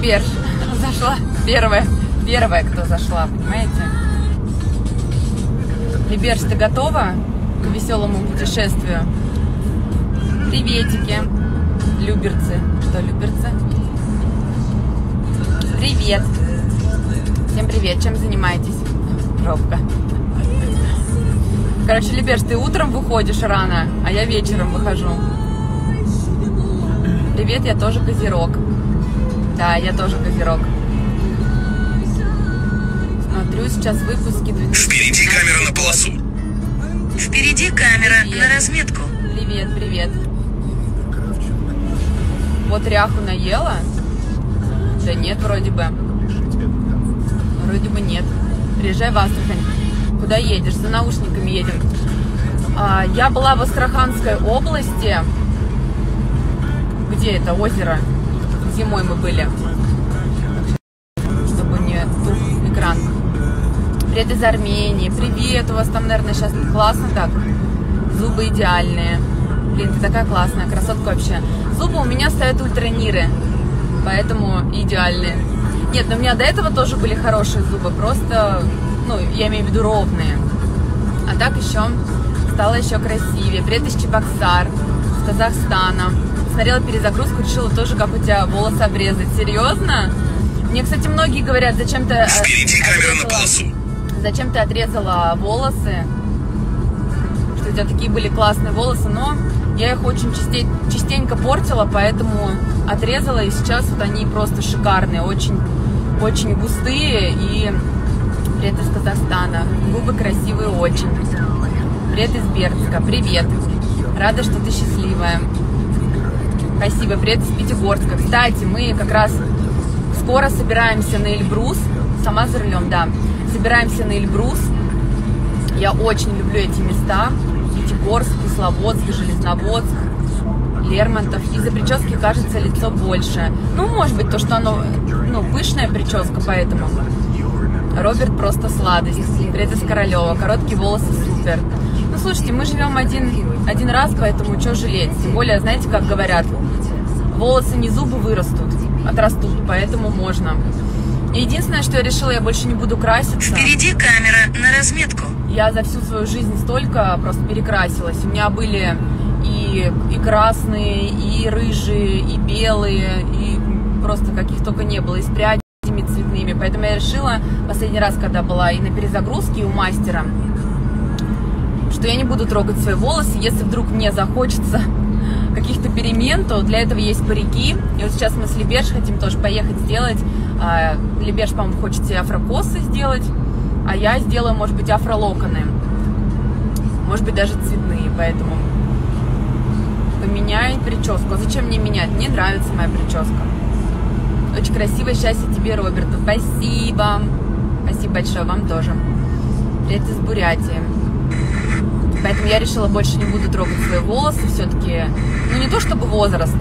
Либерж зашла. Первая, первая, кто зашла, понимаете? Либерж, ты готова к веселому путешествию? Приветики, люберцы. Что, люберцы? Привет. Всем привет. Чем занимаетесь? Пробка. Короче, Либерж, ты утром выходишь рано, а я вечером выхожу. Привет, я тоже козерог. Да, я тоже козерог. Смотрю сейчас выпуски 2015. Впереди камера на полосу. Впереди камера Привет. на разметку. Привет, привет. Вот ряху наела? Да нет, вроде бы. Вроде бы нет. Приезжай в Астрахань. Куда едешь? За наушниками едем. А, я была в Астраханской области. Где это озеро? Зимой мы были. Чтобы не тух экран. Привет из Армении. Привет, у вас там, наверное, сейчас классно так. Зубы идеальные. Блин, ты такая классная, красотка вообще. Зубы у меня стоят ультраниры, поэтому идеальные. Нет, но у меня до этого тоже были хорошие зубы, просто, ну, я имею в виду ровные. А так еще стало еще красивее. Привет из Чебоксар, с Казахстана. Смотрела перезагрузку, решила тоже, как у тебя волосы обрезать. Серьезно? Мне, кстати, многие говорят, зачем ты... Впереди камера на отрезала- полосу. зачем ты отрезала волосы, что у тебя такие были классные волосы, но я их очень часте- частенько портила, поэтому отрезала, и сейчас вот они просто шикарные, очень, очень густые, и привет из Казахстана, губы красивые очень. Привет из Бердска, привет, рада, что ты счастливая. Спасибо, привет из Пятигорска. Кстати, мы как раз скоро собираемся на Эльбрус. Сама за рулем, да. Собираемся на Эльбрус. Я очень люблю эти места. Пятигорск, Кисловодск, Железноводск, Лермонтов. Из-за прически кажется лицо больше. Ну, может быть, то, что оно, ну, пышная прическа, поэтому. Роберт просто сладость. Привет из Королева. Короткие волосы супер. Ну, слушайте, мы живем один, один раз, поэтому что жалеть? Тем более, знаете, как говорят, волосы не зубы вырастут, отрастут, поэтому можно. Единственное, что я решила, я больше не буду краситься. Впереди камера на разметку. Я за всю свою жизнь столько просто перекрасилась. У меня были и, и красные, и рыжие, и белые, и просто каких только не было, и с прядями цветными. Поэтому я решила последний раз, когда была и на перезагрузке, и у мастера, что я не буду трогать свои волосы. Если вдруг мне захочется каких-то перемен, то для этого есть парики. И вот сейчас мы с Либерж хотим тоже поехать сделать. А, Либерж, по-моему, хочет себе афрокосы сделать, а я сделаю, может быть, афролоконы. Может быть, даже цветные, поэтому поменяй прическу. А зачем мне менять? Мне нравится моя прическа. Очень красивое счастье тебе, Роберту. Спасибо. Спасибо большое, вам тоже. Привет из Бурятии. Поэтому я решила больше не буду трогать свои волосы все-таки. Ну, не то чтобы возраст.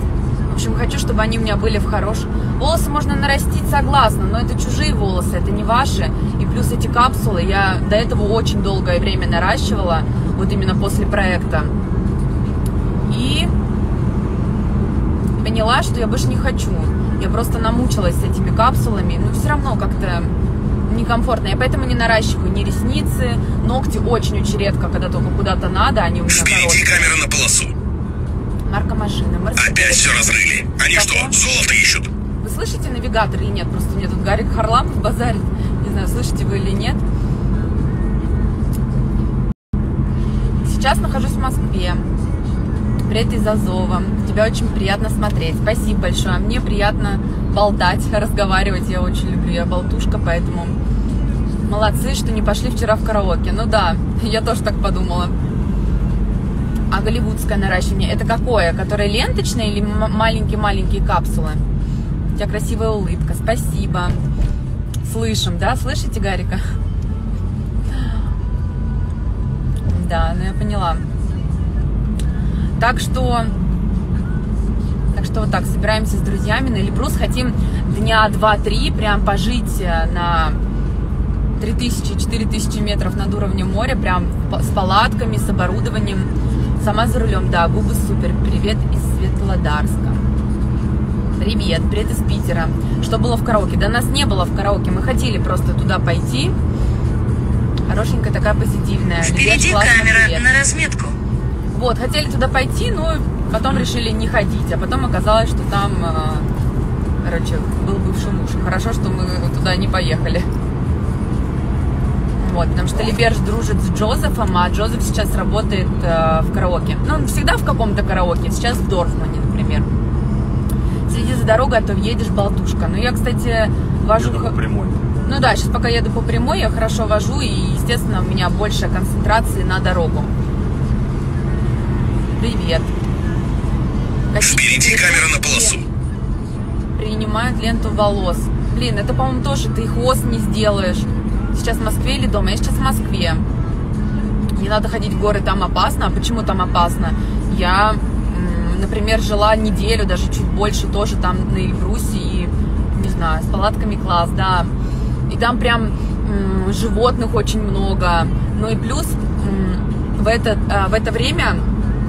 В общем, хочу, чтобы они у меня были в хорошем... Волосы можно нарастить, согласна, но это чужие волосы, это не ваши. И плюс эти капсулы я до этого очень долгое время наращивала, вот именно после проекта. И поняла, что я больше не хочу. Я просто намучилась этими капсулами, но все равно как-то некомфортно. Я поэтому не наращиваю ни ресницы, ногти очень-очень редко, когда только куда-то надо, они у меня короткие. камера на полосу. Марка машины, Мерседес. Опять все разрыли. Они что, Какого? золото ищут? Вы слышите навигатор или нет? Просто мне тут Гарик Харламов базарит. Не знаю, слышите вы или нет. Сейчас нахожусь в Москве. Привет из Азова. Тебя очень приятно смотреть. Спасибо большое. Мне приятно болтать, разговаривать. Я очень люблю. Я болтушка, поэтому молодцы, что не пошли вчера в караоке. Ну да, я тоже так подумала. А голливудское наращивание это какое? Которое ленточное или маленькие-маленькие капсулы? У тебя красивая улыбка. Спасибо. Слышим, да? Слышите, Гарика? Да, ну я поняла. Так что... Так что вот так, собираемся с друзьями на Эльбрус. Хотим дня 2-3 прям пожить э, на 3000-4000 метров над уровнем моря, прям с палатками, с оборудованием. Сама за рулем, да, губы супер. Привет из Светлодарска. Привет, привет из Питера. Что было в караоке? Да нас не было в караоке, мы хотели просто туда пойти. Хорошенькая такая позитивная. Впереди Ребят, камера привет. на разметку. Вот, хотели туда пойти, но потом решили не ходить. А потом оказалось, что там, э, короче, был бывший муж. Хорошо, что мы туда не поехали. Вот, потому что Либерж дружит с Джозефом, а Джозеф сейчас работает э, в караоке. Ну, он всегда в каком-то караоке, сейчас в Дорфмане, например. Следи за дорогой, а то едешь болтушка. Ну, я, кстати, вожу... Еду по прямой. Ну да, сейчас пока еду по прямой, я хорошо вожу, и, естественно, у меня больше концентрации на дорогу. Привет. Катись Впереди вперед. камера на полосу. Принимают ленту волос. Блин, это, по-моему, тоже ты хвост не сделаешь. Сейчас в Москве или дома? Я сейчас в Москве. Не надо ходить в горы, там опасно. А почему там опасно? Я, например, жила неделю, даже чуть больше тоже там на Эльбрусе и, не знаю, с палатками класс, да. И там прям животных очень много. Ну и плюс в это, а, в это время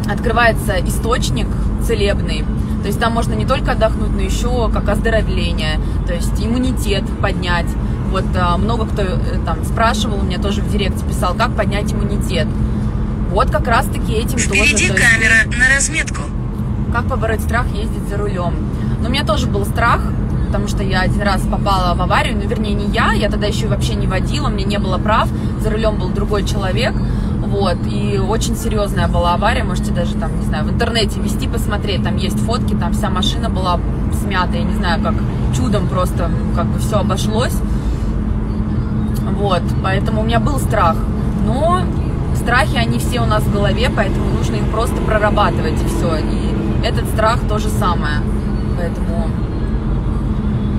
открывается источник целебный. То есть там можно не только отдохнуть, но еще как оздоровление, то есть иммунитет поднять. Вот а, много кто э, там спрашивал, у меня тоже в директе писал, как поднять иммунитет. Вот как раз-таки этим тоже. Впереди то есть камера на разметку. как побороть страх ездить за рулем. Но у меня тоже был страх, потому что я один раз попала в аварию, ну, вернее, не я, я тогда еще вообще не водила, мне не было прав, за рулем был другой человек, вот, и очень серьезная была авария, можете даже там, не знаю, в интернете вести, посмотреть, там есть фотки, там вся машина была смята, я не знаю, как чудом просто, как бы все обошлось, вот, поэтому у меня был страх, но страхи, они все у нас в голове, поэтому нужно их просто прорабатывать и все. И этот страх то же самое. Поэтому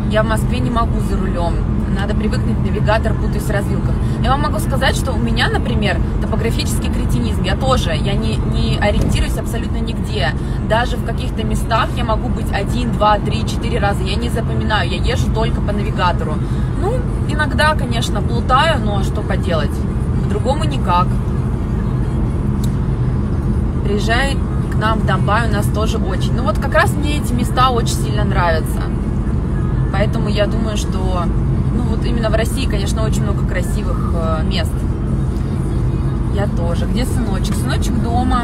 я в Москве не могу за рулем. Надо привыкнуть, навигатор путаюсь в развилках. Я вам могу сказать, что у меня, например, топографический кретинизм. Я тоже, я не, не ориентируюсь абсолютно нигде. Даже в каких-то местах я могу быть один, два, три, четыре раза. Я не запоминаю, я езжу только по навигатору. Ну, иногда, конечно, плутаю, но что поделать? По-другому никак. Приезжай к нам в Донбай, у нас тоже очень. Ну вот как раз мне эти места очень сильно нравятся. Поэтому я думаю, что ну вот именно в России, конечно, очень много красивых э, мест. Я тоже. Где сыночек? Сыночек дома.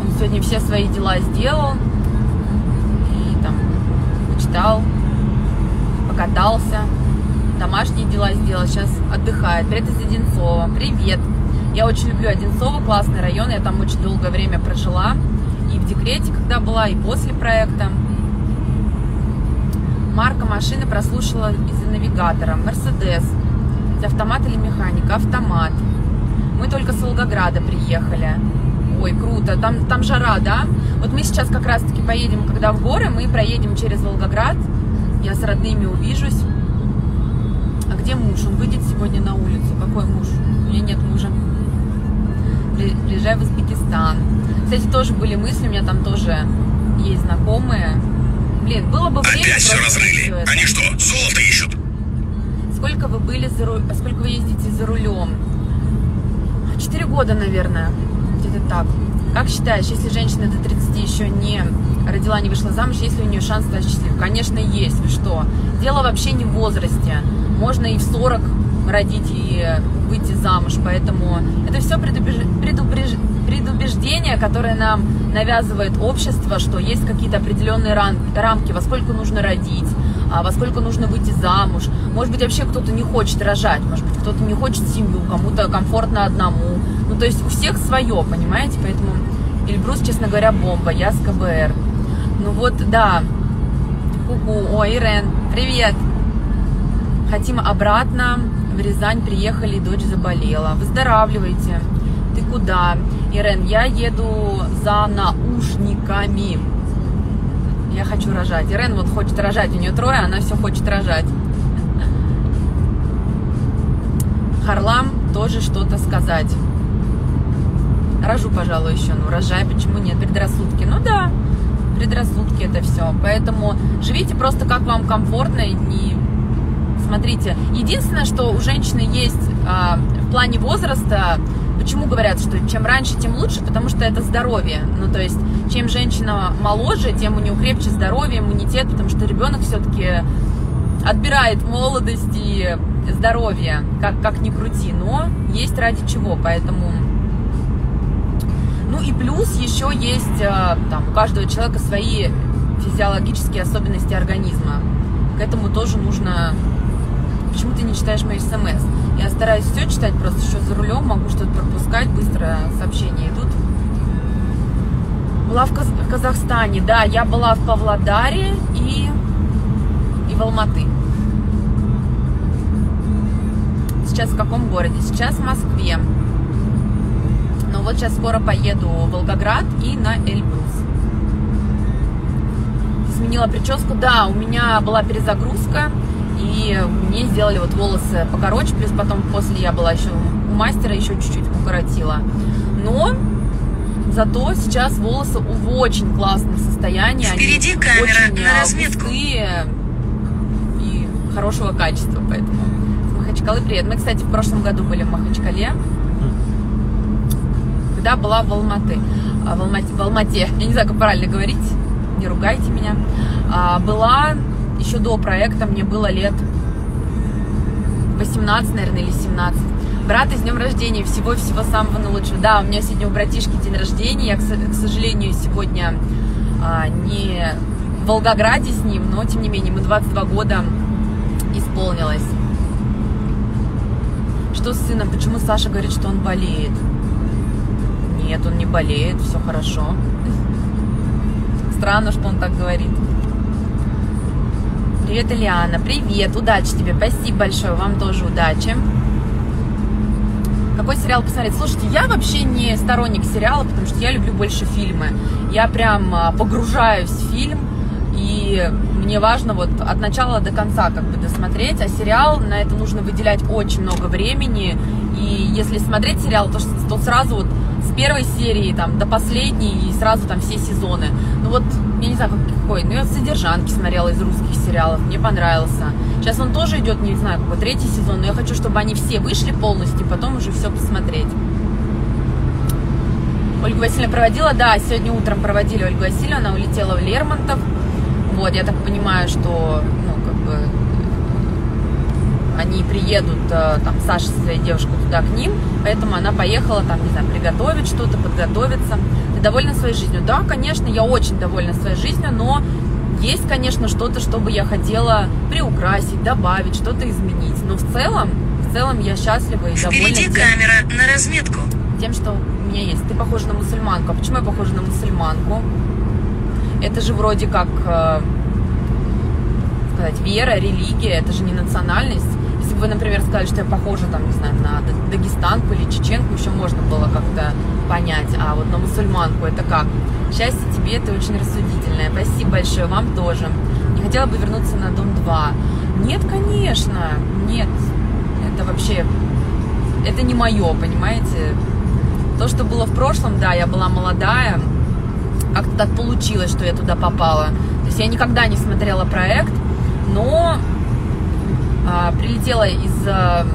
Он сегодня все свои дела сделал. И там почитал, покатался, домашние дела сделал. Сейчас отдыхает. Привет из Одинцова. Привет. Я очень люблю Одинцово, классный район. Я там очень долгое время прожила. И в декрете, когда была, и после проекта. Марка машины прослушала из-за навигатора. Мерседес. Автомат или механика? Автомат. Мы только с Волгограда приехали. Ой, круто. Там, там жара, да? Вот мы сейчас как раз-таки поедем, когда в горы, мы проедем через Волгоград. Я с родными увижусь. А где муж? Он выйдет сегодня на улицу. Какой муж? У меня нет мужа. При- Приезжай в Узбекистан. Кстати, тоже были мысли, у меня там тоже есть знакомые. Блин, было бы время Опять все разрыли. Они что, золото ищут? Сколько вы были за рулем? Сколько вы ездите за рулем? Четыре года, наверное. Где-то так. Как считаешь, если женщина до 30 еще не родила, не вышла замуж, есть ли у нее шанс стать счастливой? Конечно, есть. Вы что? Дело вообще не в возрасте. Можно и в 40 родить и выйти замуж. Поэтому это все предубеж- предубеждение, которое нам навязывает общество, что есть какие-то определенные рамки, во сколько нужно родить, а во сколько нужно выйти замуж. Может быть, вообще кто-то не хочет рожать, может быть, кто-то не хочет семью, кому-то комфортно одному. Ну, то есть у всех свое, понимаете? Поэтому Эльбрус, честно говоря, бомба. Я с КБР. Ну вот, да. Ку-ку. Ой, Ирен, привет. Хотим обратно в Рязань приехали, дочь заболела. Выздоравливайте. Ты куда? Ирен, я еду за наушниками. Я хочу рожать. Ирен вот хочет рожать. У нее трое, она все хочет рожать. Харлам тоже что-то сказать. Рожу, пожалуй, еще. Ну, рожай, почему нет? Предрассудки. Ну да, предрассудки это все. Поэтому живите просто как вам комфортно. и Не... Смотрите, единственное, что у женщины есть а, в плане возраста, почему говорят, что чем раньше, тем лучше? Потому что это здоровье. Ну, то есть, чем женщина моложе, тем у нее крепче здоровье, иммунитет, потому что ребенок все-таки отбирает молодость и здоровье, как, как ни крути, но есть ради чего, поэтому... Ну и плюс еще есть э, там, у каждого человека свои физиологические особенности организма. К этому тоже нужно... Почему ты не читаешь мои смс? Я стараюсь все читать, просто еще за рулем могу что-то пропускать, быстро сообщения идут. Была в Каз- Казахстане, да, я была в Павлодаре и, и в Алматы. Сейчас в каком городе? Сейчас в Москве. Но вот сейчас скоро поеду в Волгоград и на Эльбрус. Сменила прическу. Да, у меня была перезагрузка. И мне сделали вот волосы покороче. Плюс потом после я была еще у мастера, еще чуть-чуть укоротила. Но Зато сейчас волосы в очень классном состоянии. Впереди они камера очень на а, разметку. густые и хорошего качества, поэтому с Махачкалы привет. Мы, кстати, в прошлом году были в Махачкале, когда была в Алматы. А, В Алмате, в Алмате, я не знаю, как правильно говорить, не ругайте меня. А, Была еще до проекта, мне было лет 18, наверное, или 17. Брат, с днем рождения, всего-всего самого наилучшего. Да, у меня сегодня у братишки день рождения, я, к со- к сожалению, сегодня а, не в Волгограде с ним, но, тем не менее, ему 22 года исполнилось. Что с сыном? Почему Саша говорит, что он болеет? Нет, он не болеет, все хорошо. Странно, что он так говорит. Привет, Ильяна. Привет, удачи тебе. Спасибо большое. Вам тоже удачи. Какой сериал посмотреть? Слушайте, я вообще не сторонник сериала, потому что я люблю больше фильмы. Я прям а, погружаюсь в фильм, и мне важно вот от начала до конца как бы досмотреть, а сериал, на это нужно выделять очень много времени, и если смотреть сериал, то, то сразу вот с первой серии там до последней и сразу там все сезоны. Ну вот, я не знаю, как- какой, ну я «Содержанки» смотрела из русских сериалов, мне понравился. Сейчас он тоже идет, не знаю, какой третий сезон, но я хочу, чтобы они все вышли полностью, потом уже все посмотреть. Ольга Васильевна проводила, да, сегодня утром проводили Ольгу Васильевну, она улетела в Лермонтов. Вот, я так понимаю, что, ну, как бы, они приедут, э, там, Саша со своей девушкой туда к ним, поэтому она поехала, там, не знаю, приготовить что-то, подготовиться. Ты довольна своей жизнью? Да, конечно, я очень довольна своей жизнью, но есть, конечно, что-то, что бы я хотела приукрасить, добавить, что-то изменить. Но в целом, в целом я счастлива и довольна Впереди тем, камера на разметку. тем, что у меня есть. Ты похожа на мусульманку. А почему я похожа на мусульманку? Это же вроде как э, сказать, вера, религия, это же не национальность. Если бы вы, например, сказали, что я похожа, там, не знаю, на дагестанку или чеченку, еще можно было как-то понять. А вот на мусульманку это как? Счастье тебе, ты очень рассудительная. Спасибо большое, вам тоже. Не хотела бы вернуться на дом 2. Нет, конечно, нет. Это вообще, это не мое, понимаете? То, что было в прошлом, да, я была молодая, как-то так получилось, что я туда попала. То есть я никогда не смотрела проект, но прилетела из, а,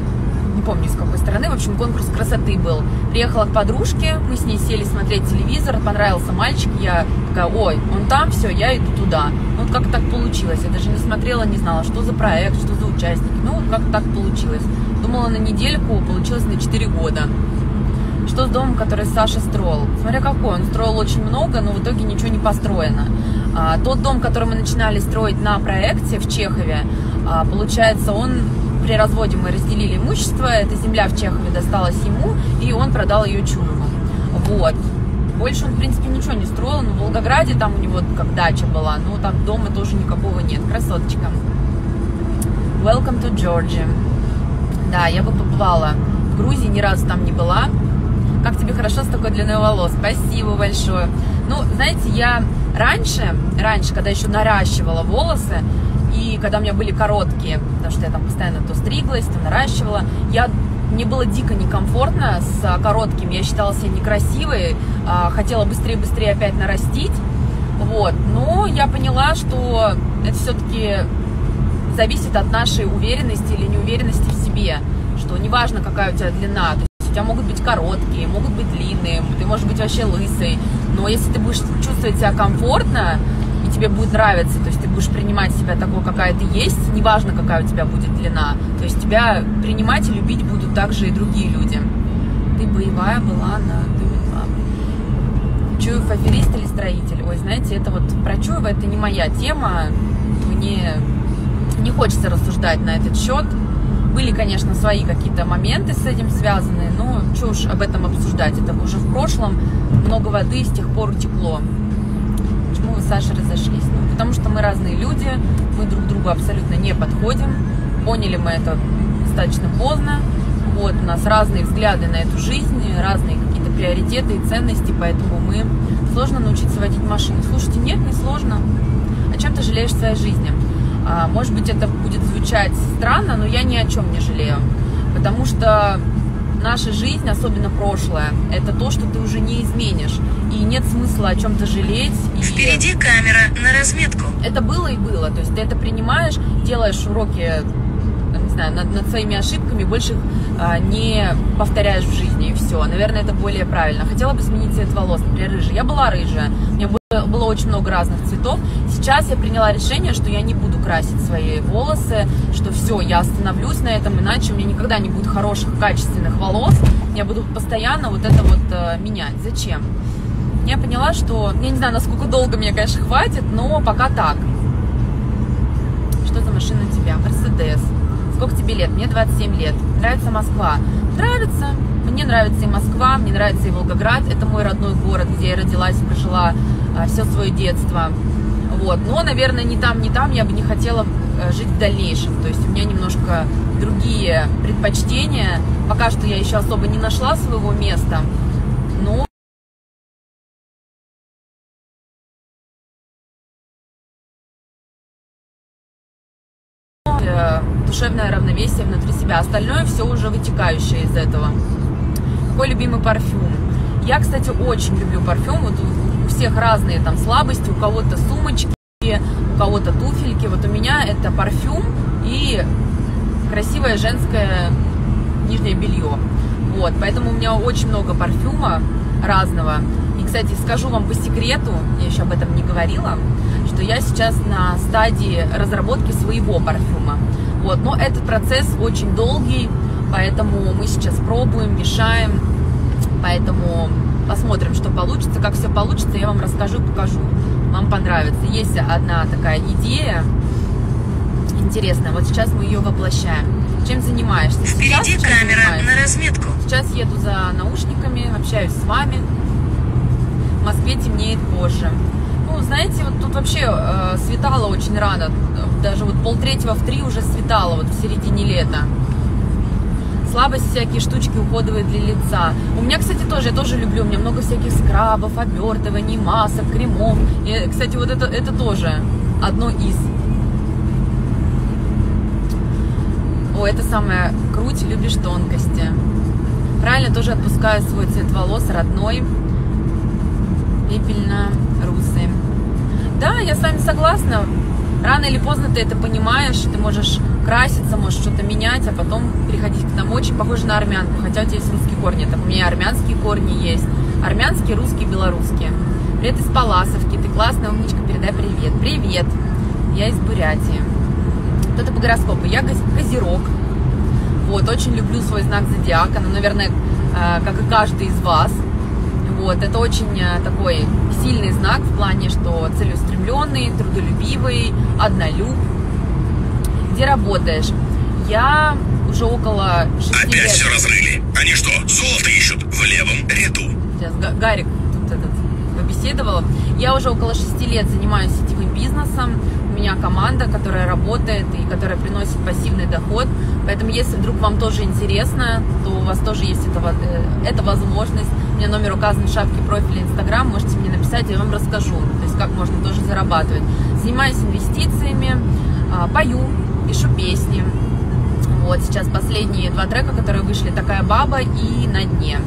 не помню из какой страны, в общем, конкурс красоты был. Приехала к подружке, мы с ней сели смотреть телевизор, понравился мальчик, я такая, ой, он там, все, я иду туда. Ну, вот как так получилось, я даже не смотрела, не знала, что за проект, что за участники. Ну, как так получилось. Думала на недельку, получилось на 4 года. Что с домом, который Саша строил? Смотря какой, он строил очень много, но в итоге ничего не построено. А, тот дом, который мы начинали строить на проекте в Чехове, а, получается, он при разводе мы разделили имущество, эта земля в Чехове досталась ему, и он продал ее Чурову. Вот. Больше он, в принципе, ничего не строил, но в Волгограде там у него как дача была, но там дома тоже никакого нет. Красоточка. Welcome to Georgia. Да, я бы побывала в Грузии, ни разу там не была. Как тебе хорошо с такой длиной волос? Спасибо большое. Ну, знаете, я раньше, раньше, когда еще наращивала волосы, и когда у меня были короткие, потому что я там постоянно то стриглась, то наращивала, я мне было дико некомфортно с а, коротким, я считала себя некрасивой, а, хотела быстрее-быстрее опять нарастить, вот, но я поняла, что это все-таки зависит от нашей уверенности или неуверенности в себе, что неважно, какая у тебя длина, то есть у тебя могут быть короткие, могут быть длинные, ты можешь быть вообще лысый. Но если ты будешь чувствовать себя комфортно, и тебе будет нравиться, то есть ты будешь принимать себя такой, какая ты есть, неважно, какая у тебя будет длина, то есть тебя принимать и любить будут также и другие люди. Ты боевая была на Чуев аферист или строитель? Ой, знаете, это вот про Чуева это не моя тема. Мне не хочется рассуждать на этот счет. Были, конечно, свои какие-то моменты с этим связаны, но уж об этом обсуждать, это уже в прошлом, много воды с тех пор утекло. Почему вы, Саша, разошлись? Ну, потому что мы разные люди, мы друг другу абсолютно не подходим, поняли мы это достаточно поздно, вот, у нас разные взгляды на эту жизнь, разные какие-то приоритеты и ценности, поэтому мы сложно научиться водить машину. Слушайте, нет, не сложно. О чем ты жалеешь в своей жизни? А, может быть, это будет звучать странно, но я ни о чем не жалею. Потому что наша жизнь, особенно прошлое, это то, что ты уже не изменишь. И нет смысла о чем-то жалеть. И Впереди камера на разметку. это было и было. То есть ты это принимаешь, делаешь уроки не знаю, над, над своими ошибками, больше их а, не повторяешь в жизни, и все. Наверное, это более правильно. Хотела бы сменить цвет волос, например, рыжий. Я была рыжая, у меня было, очень много разных цветов. Сейчас я приняла решение, что я не буду красить свои волосы, что все, я остановлюсь на этом, иначе у меня никогда не будет хороших, качественных волос. Я буду постоянно вот это вот а, менять. Зачем? Я поняла, что, я не знаю, насколько долго мне, конечно, хватит, но пока так. Что за машина у тебя? Мерседес. Сколько тебе лет? Мне 27 лет. Нравится Москва? Нравится. Мне нравится и Москва, мне нравится и Волгоград. Это мой родной город, где я родилась и прожила все свое детство. Вот. Но, наверное, ни там, ни там я бы не хотела э, жить в дальнейшем. То есть у меня немножко другие предпочтения. Пока что я еще особо не нашла своего места. Но э, душевное равновесие внутри себя. Остальное все уже вытекающее из этого. Какой любимый парфюм? Я, кстати, очень люблю парфюм. Вот всех разные там слабости. У кого-то сумочки, у кого-то туфельки. Вот у меня это парфюм и красивое женское нижнее белье. Вот, поэтому у меня очень много парфюма разного. И, кстати, скажу вам по секрету, я еще об этом не говорила, что я сейчас на стадии разработки своего парфюма. Вот, но этот процесс очень долгий, поэтому мы сейчас пробуем, мешаем, поэтому посмотрим, что получится. Как все получится, я вам расскажу, покажу. Вам понравится. Есть одна такая идея интересная. Вот сейчас мы ее воплощаем. Чем занимаешься? Сейчас Впереди чем камера занимаешься? на разметку. Сейчас еду за наушниками, общаюсь с вами. В Москве темнеет позже. Ну, знаете, вот тут вообще э, светало очень рано. Даже вот полтретьего в три уже светало, вот в середине лета. Слабость всякие штучки уходовые для лица. У меня, кстати, тоже, я тоже люблю. У меня много всяких скрабов, обертываний, масок, кремов. И, кстати, вот это, это тоже одно из. О, это самое круть, любишь тонкости. Правильно, тоже отпускаю свой цвет волос родной, пепельно-русый. Да, я с вами согласна. Рано или поздно ты это понимаешь, ты можешь краситься, можешь что-то менять, а потом переходить к тому. Очень похоже на армянку, хотя у тебя есть русские корни. Так у меня армянские корни есть. Армянские, русские, белорусские. Привет из Паласовки. Ты классная умничка, передай привет. Привет. Я из Бурятии. Вот это по гороскопу. Я коз- козерог. Вот, очень люблю свой знак зодиака. Ну, наверное, э, как и каждый из вас. Вот, это очень э, такой сильный знак в плане, что целеустремленный, трудолюбивый, однолюб. Где работаешь? Я уже около шести Опять лет. все разрыли. Они что, золото ищут в левом ряду? Сейчас Га- Гарик тут этот побеседовал. Я уже около шести лет занимаюсь сетевым бизнесом. У меня команда, которая работает и которая приносит пассивный доход. Поэтому, если вдруг вам тоже интересно, то у вас тоже есть эта, во- э, эта возможность. У меня номер указан в шапке профиля Инстаграм. Можете мне написать, я вам расскажу. То есть, как можно тоже зарабатывать. Занимаюсь инвестициями, а, пою, пишу песни. Вот сейчас последние два трека, которые вышли, «Такая баба» и «На дне».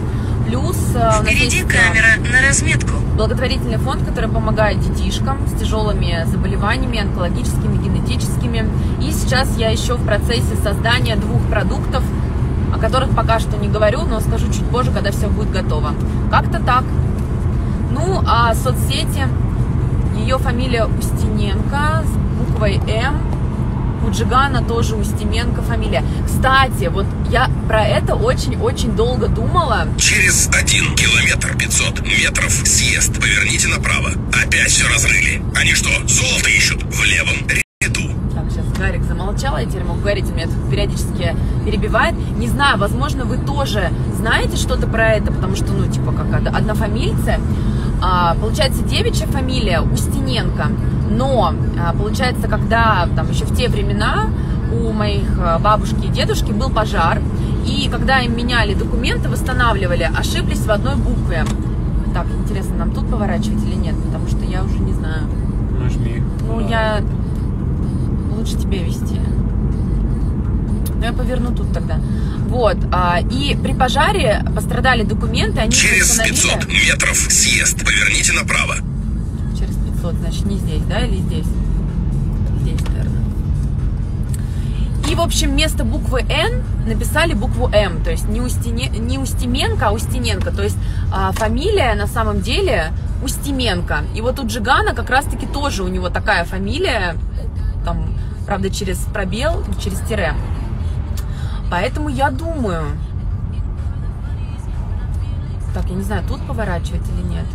Плюс э, Впереди есть, камера на разметку. благотворительный фонд, который помогает детишкам с тяжелыми заболеваниями, онкологическими, генетическими. И сейчас я еще в процессе создания двух продуктов, о которых пока что не говорю, но скажу чуть позже, когда все будет готово. Как-то так. Ну, а соцсети, ее фамилия Устиненко с буквой М, у Джигана тоже Устименко фамилия. Кстати, вот я про это очень-очень долго думала. Через один километр 500 метров съезд. Поверните направо. Опять все разрыли. Они что, золото ищут? В левом ряду. Так, сейчас Гарик замолчал, я теперь могу говорить, у меня тут периодически перебивает. Не знаю, возможно, вы тоже знаете что-то про это, потому что, ну, типа, как од- однофамильцы. А, получается, девичья фамилия Устиненко, но, а, получается, когда, там, еще в те времена у моих а, бабушки и дедушки был пожар, и когда им меняли документы, восстанавливали, ошиблись в одной букве. Так, интересно, нам тут поворачивать или нет, потому что я уже не знаю. Нажми. Ну, я лучше тебе вести. Ну, я поверну тут тогда. Вот. а, и при пожаре пострадали документы, они Через восстановили. 500 метров съезд. Поверните направо. Через 500, значит, не здесь, да, или здесь? Здесь, наверное. И, в общем, вместо буквы Н написали букву М, то есть не, Устине, не Устименко, а Устиненко. То есть а, фамилия на самом деле Устименко. И вот у Джигана как раз-таки тоже у него такая фамилия, там, правда, через пробел, через тире. Поэтому я думаю... Так, я не знаю, тут поворачивать или нет.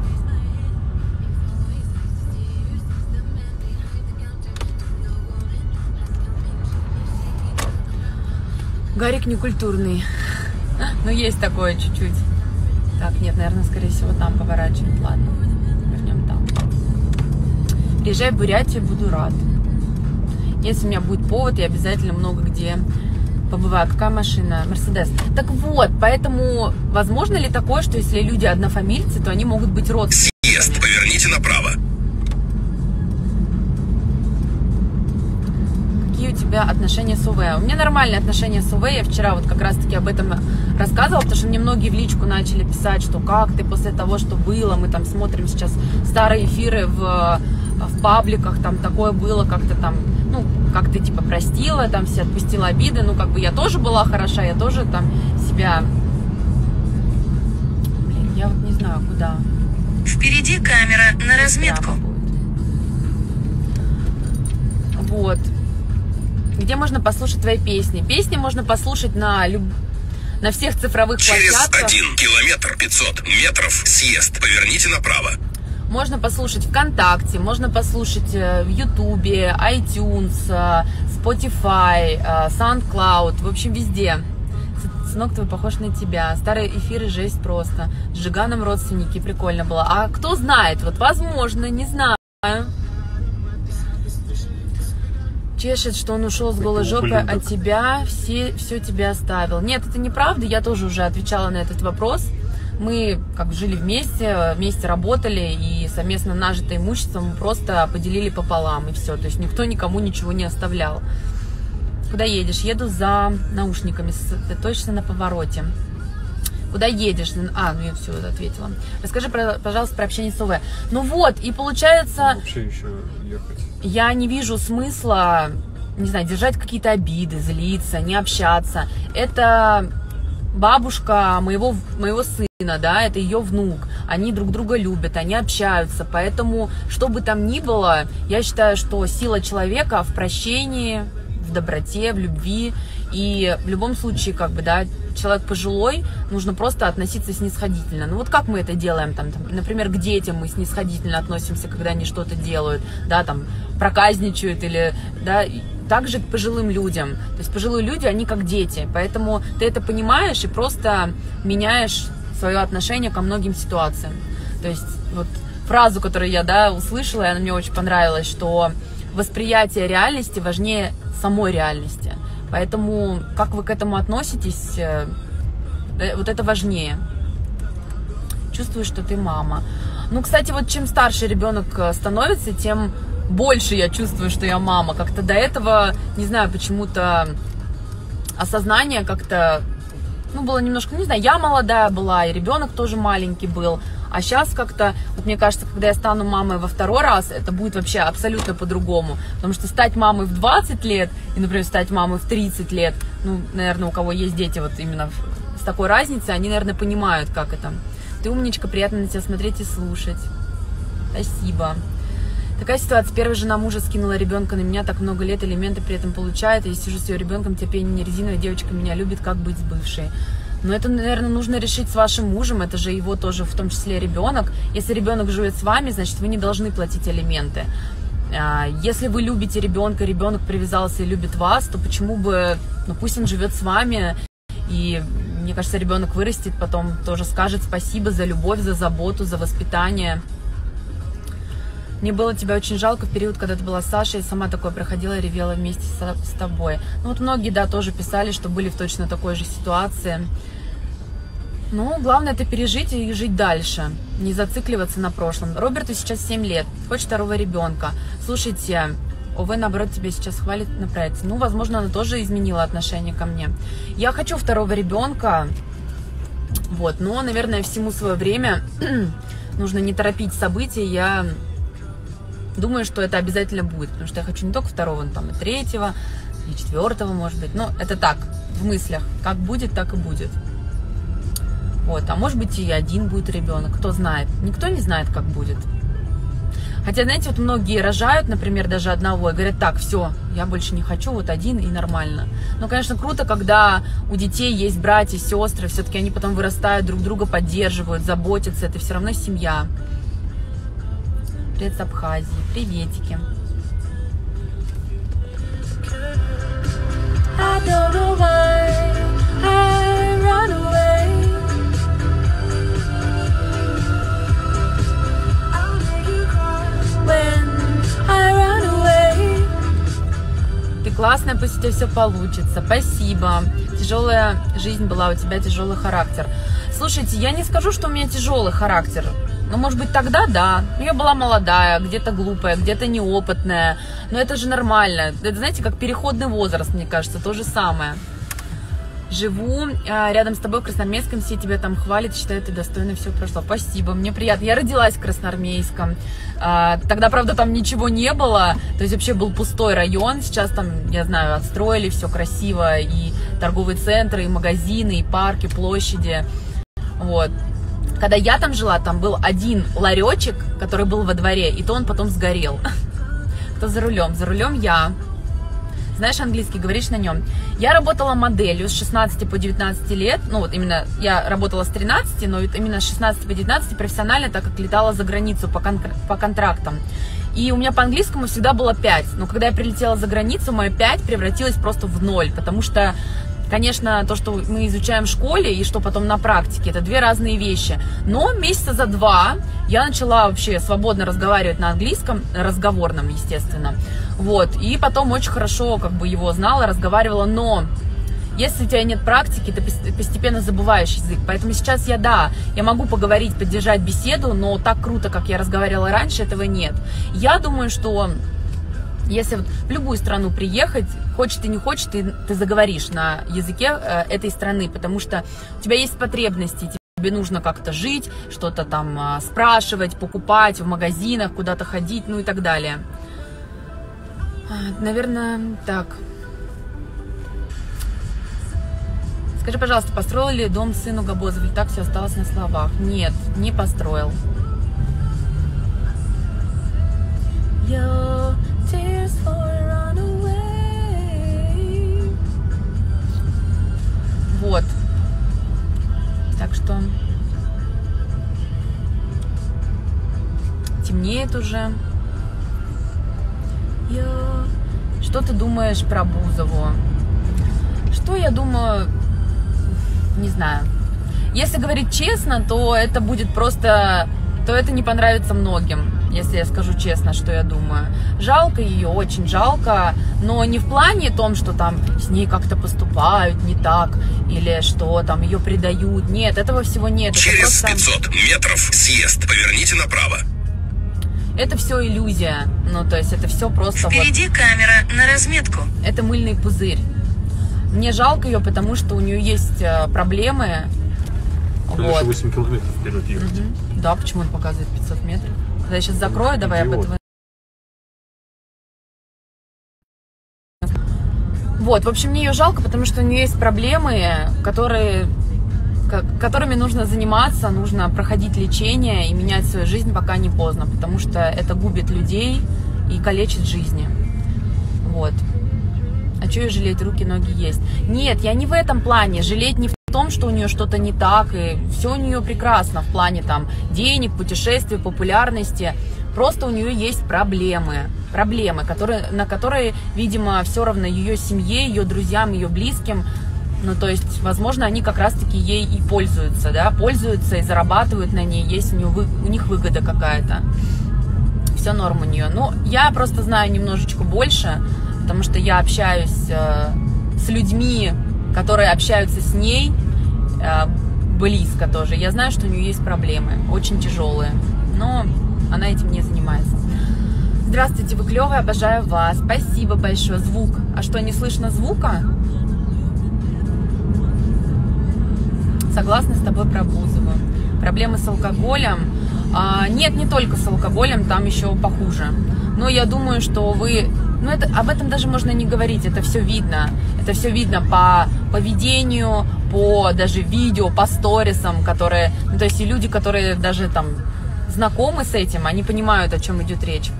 Гарик некультурный. Ну, есть такое чуть-чуть. Так, нет, наверное, скорее всего, там поворачивать. Ладно, вернем там. Приезжай в Бурятию, буду рад. Если у меня будет повод, я обязательно много где побываю. Какая машина? Мерседес. Так вот, поэтому возможно ли такое, что если люди однофамильцы, то они могут быть родственниками? Съезд. Поверните направо. Какие у тебя отношения с УВ? У меня нормальные отношения с УВ. Я вчера вот как раз-таки об этом рассказывала, потому что мне многие в личку начали писать, что как ты после того, что было, мы там смотрим сейчас старые эфиры в, в пабликах, там такое было, как-то там, ну, как ты типа простила, там все отпустила обиды, ну, как бы я тоже была хороша, я тоже там себя... Блин, я вот не знаю, куда. Впереди камера на разметку. Вот. Где можно послушать твои песни? Песни можно послушать на люб... на всех цифровых Через площадках. один километр 500 метров съезд. Поверните направо. Можно послушать ВКонтакте, можно послушать э, в Ютубе, iTunes, э, Spotify, э, SoundCloud, в общем, везде. Сынок твой похож на тебя. Старые эфиры жесть просто. С Жиганом родственники, прикольно было. А кто знает, вот возможно, не знаю. Чешет, что он ушел с голой блин, а тебя все, все тебя оставил. Нет, это неправда, я тоже уже отвечала на этот вопрос. Мы как жили вместе, вместе работали, и совместно нажитое имущество мы просто поделили пополам, и все. То есть никто никому ничего не оставлял. Куда едешь? Еду за наушниками, точно на повороте. Куда едешь? А, ну я все ответила. Расскажи, пожалуйста, про общение с ОВ. Ну вот, и получается, Вообще еще ехать. я не вижу смысла, не знаю, держать какие-то обиды, злиться, не общаться. Это бабушка моего, моего сына, да, это ее внук. Они друг друга любят, они общаются. Поэтому, что бы там ни было, я считаю, что сила человека в прощении, в доброте, в любви. И в любом случае, как бы, да, человек пожилой, нужно просто относиться снисходительно. Ну вот как мы это делаем, там, там, например, к детям мы снисходительно относимся, когда они что-то делают, да, там, проказничают или, да, также к пожилым людям. То есть пожилые люди, они как дети, поэтому ты это понимаешь и просто меняешь свое отношение ко многим ситуациям. То есть вот фразу, которую я, да, услышала, и она мне очень понравилась, что восприятие реальности важнее самой реальности. Поэтому как вы к этому относитесь, э, э, вот это важнее. Чувствую, что ты мама. Ну, кстати, вот чем старше ребенок э, становится, тем больше я чувствую, что я мама. Как-то до этого, не знаю, почему-то осознание как-то, ну, было немножко, не знаю, я молодая была, и ребенок тоже маленький был. А сейчас как-то, вот мне кажется, когда я стану мамой во второй раз, это будет вообще абсолютно по-другому. Потому что стать мамой в 20 лет и, например, стать мамой в 30 лет, ну, наверное, у кого есть дети вот именно с такой разницей, они, наверное, понимают, как это. Ты умничка, приятно на тебя смотреть и слушать. Спасибо. Такая ситуация. Первая жена мужа скинула ребенка на меня, так много лет элементы при этом получает. Я сижу с ее ребенком, терпение не резиновая, девочка меня любит, как быть с бывшей. Но это, наверное, нужно решить с вашим мужем, это же его тоже в том числе ребенок. Если ребенок живет с вами, значит, вы не должны платить алименты. А, если вы любите ребенка, ребенок привязался и любит вас, то почему бы, ну пусть он живет с вами, и мне кажется, ребенок вырастет, потом тоже скажет спасибо за любовь, за заботу, за воспитание. Мне было тебя очень жалко в период, когда ты была с Сашей, сама такое проходила, ревела вместе с, с тобой. Ну вот многие, да, тоже писали, что были в точно такой же ситуации. Ну, главное это пережить и жить дальше, не зацикливаться на прошлом. Роберту сейчас 7 лет, хочет второго ребенка. Слушайте, ОВ, наоборот, тебя сейчас хвалит на проекте. Ну, возможно, она тоже изменила отношение ко мне. Я хочу второго ребенка, вот, но, наверное, всему свое время нужно не торопить события. Я думаю, что это обязательно будет, потому что я хочу не только второго, но там и третьего, и четвертого, может быть. Но это так, в мыслях. Как будет, так и будет. Вот, а может быть и один будет ребенок, кто знает. Никто не знает, как будет. Хотя, знаете, вот многие рожают, например, даже одного, и говорят, так, все, я больше не хочу, вот один и нормально. Но, конечно, круто, когда у детей есть братья, сестры, все-таки они потом вырастают, друг друга поддерживают, заботятся, это все равно семья. Привет с Абхазии. Приветики. I don't know why I run away. When I run away. Ты классная, пусть у тебя все получится. Спасибо. Тяжелая жизнь была, у тебя тяжелый характер. Слушайте, я не скажу, что у меня тяжелый характер. Ну, может быть, тогда да. Я была молодая, где-то глупая, где-то неопытная. Но это же нормально. Это, знаете, как переходный возраст, мне кажется, то же самое. Живу э, рядом с тобой в Красноармейском, все тебя там хвалят, считают, ты достойно все прошло. Спасибо, мне приятно. Я родилась в Красноармейском. Э, тогда, правда, там ничего не было. То есть вообще был пустой район. Сейчас там, я знаю, отстроили все красиво. И торговые центры, и магазины, и парки, площади. Вот. Когда я там жила, там был один ларечек, который был во дворе, и то он потом сгорел. Кто за рулем? За рулем я. Знаешь английский, говоришь на нем. Я работала моделью с 16 по 19 лет. Ну вот именно я работала с 13, но именно с 16 по 19 профессионально, так как летала за границу по, кон- по контрактам. И у меня по английскому всегда было 5. Но когда я прилетела за границу, мое 5 превратилось просто в ноль, потому что Конечно, то, что мы изучаем в школе и что потом на практике, это две разные вещи. Но месяца за два я начала вообще свободно разговаривать на английском, разговорном, естественно. Вот, и потом очень хорошо как бы его знала, разговаривала, но если у тебя нет практики, ты постепенно забываешь язык. Поэтому сейчас я, да, я могу поговорить, поддержать беседу, но так круто, как я разговаривала раньше, этого нет. Я думаю, что если вот в любую страну приехать, хочет и не хочет, ты, ты заговоришь на языке э, этой страны, потому что у тебя есть потребности, тебе нужно как-то жить, что-то там э, спрашивать, покупать в магазинах, куда-то ходить, ну и так далее. А, наверное, так. Скажи, пожалуйста, построил ли дом сыну Габозов или так все осталось на словах? Нет, не построил. Вот. Так что темнеет уже. Что ты думаешь про Бузову? Что я думаю? Не знаю. Если говорить честно, то это будет просто... То это не понравится многим если я скажу честно, что я думаю. Жалко ее, очень жалко, но не в плане том, что там с ней как-то поступают не так, или что там ее предают. Нет, этого всего нет. Через просто... 500 метров съезд, поверните направо. Это все иллюзия, ну то есть это все просто Впереди вот... камера на разметку. Это мыльный пузырь. Мне жалко ее, потому что у нее есть э, проблемы, Вот. 8 километров вперед ехать. Мгм. Да, почему он показывает 500 метров? Я сейчас закрою, давай об этом. Вот, в общем, мне ее жалко, потому что у нее есть проблемы, которые, ко- которыми нужно заниматься, нужно проходить лечение и менять свою жизнь, пока не поздно, потому что это губит людей и калечит жизни. Вот. А что ее жалеть, руки, ноги есть? Нет, я не в этом плане. Жалеть не в том, что у нее что-то не так, и все у нее прекрасно в плане там денег, путешествий, популярности. Просто у нее есть проблемы. Проблемы, которые, на которые, видимо, все равно ее семье, ее друзьям, ее близким. Ну, то есть, возможно, они как раз-таки ей и пользуются, да, пользуются и зарабатывают на ней, есть у, нее, у них выгода какая-то все норм у нее. Ну, я просто знаю немножечко больше, потому что я общаюсь э, с людьми, которые общаются с ней близко тоже. Я знаю, что у нее есть проблемы, очень тяжелые, но она этим не занимается. Здравствуйте, вы клевые, обожаю вас. Спасибо большое. Звук. А что, не слышно звука? Согласна с тобой про Бузову. Проблемы с алкоголем. А, нет, не только с алкоголем, там еще похуже. Но я думаю, что вы... Ну, это, об этом даже можно не говорить, это все видно. Это все видно по поведению, по даже видео, по сторисам, которые... Ну, то есть и люди, которые даже там знакомы с этим, они понимают, о чем идет речь.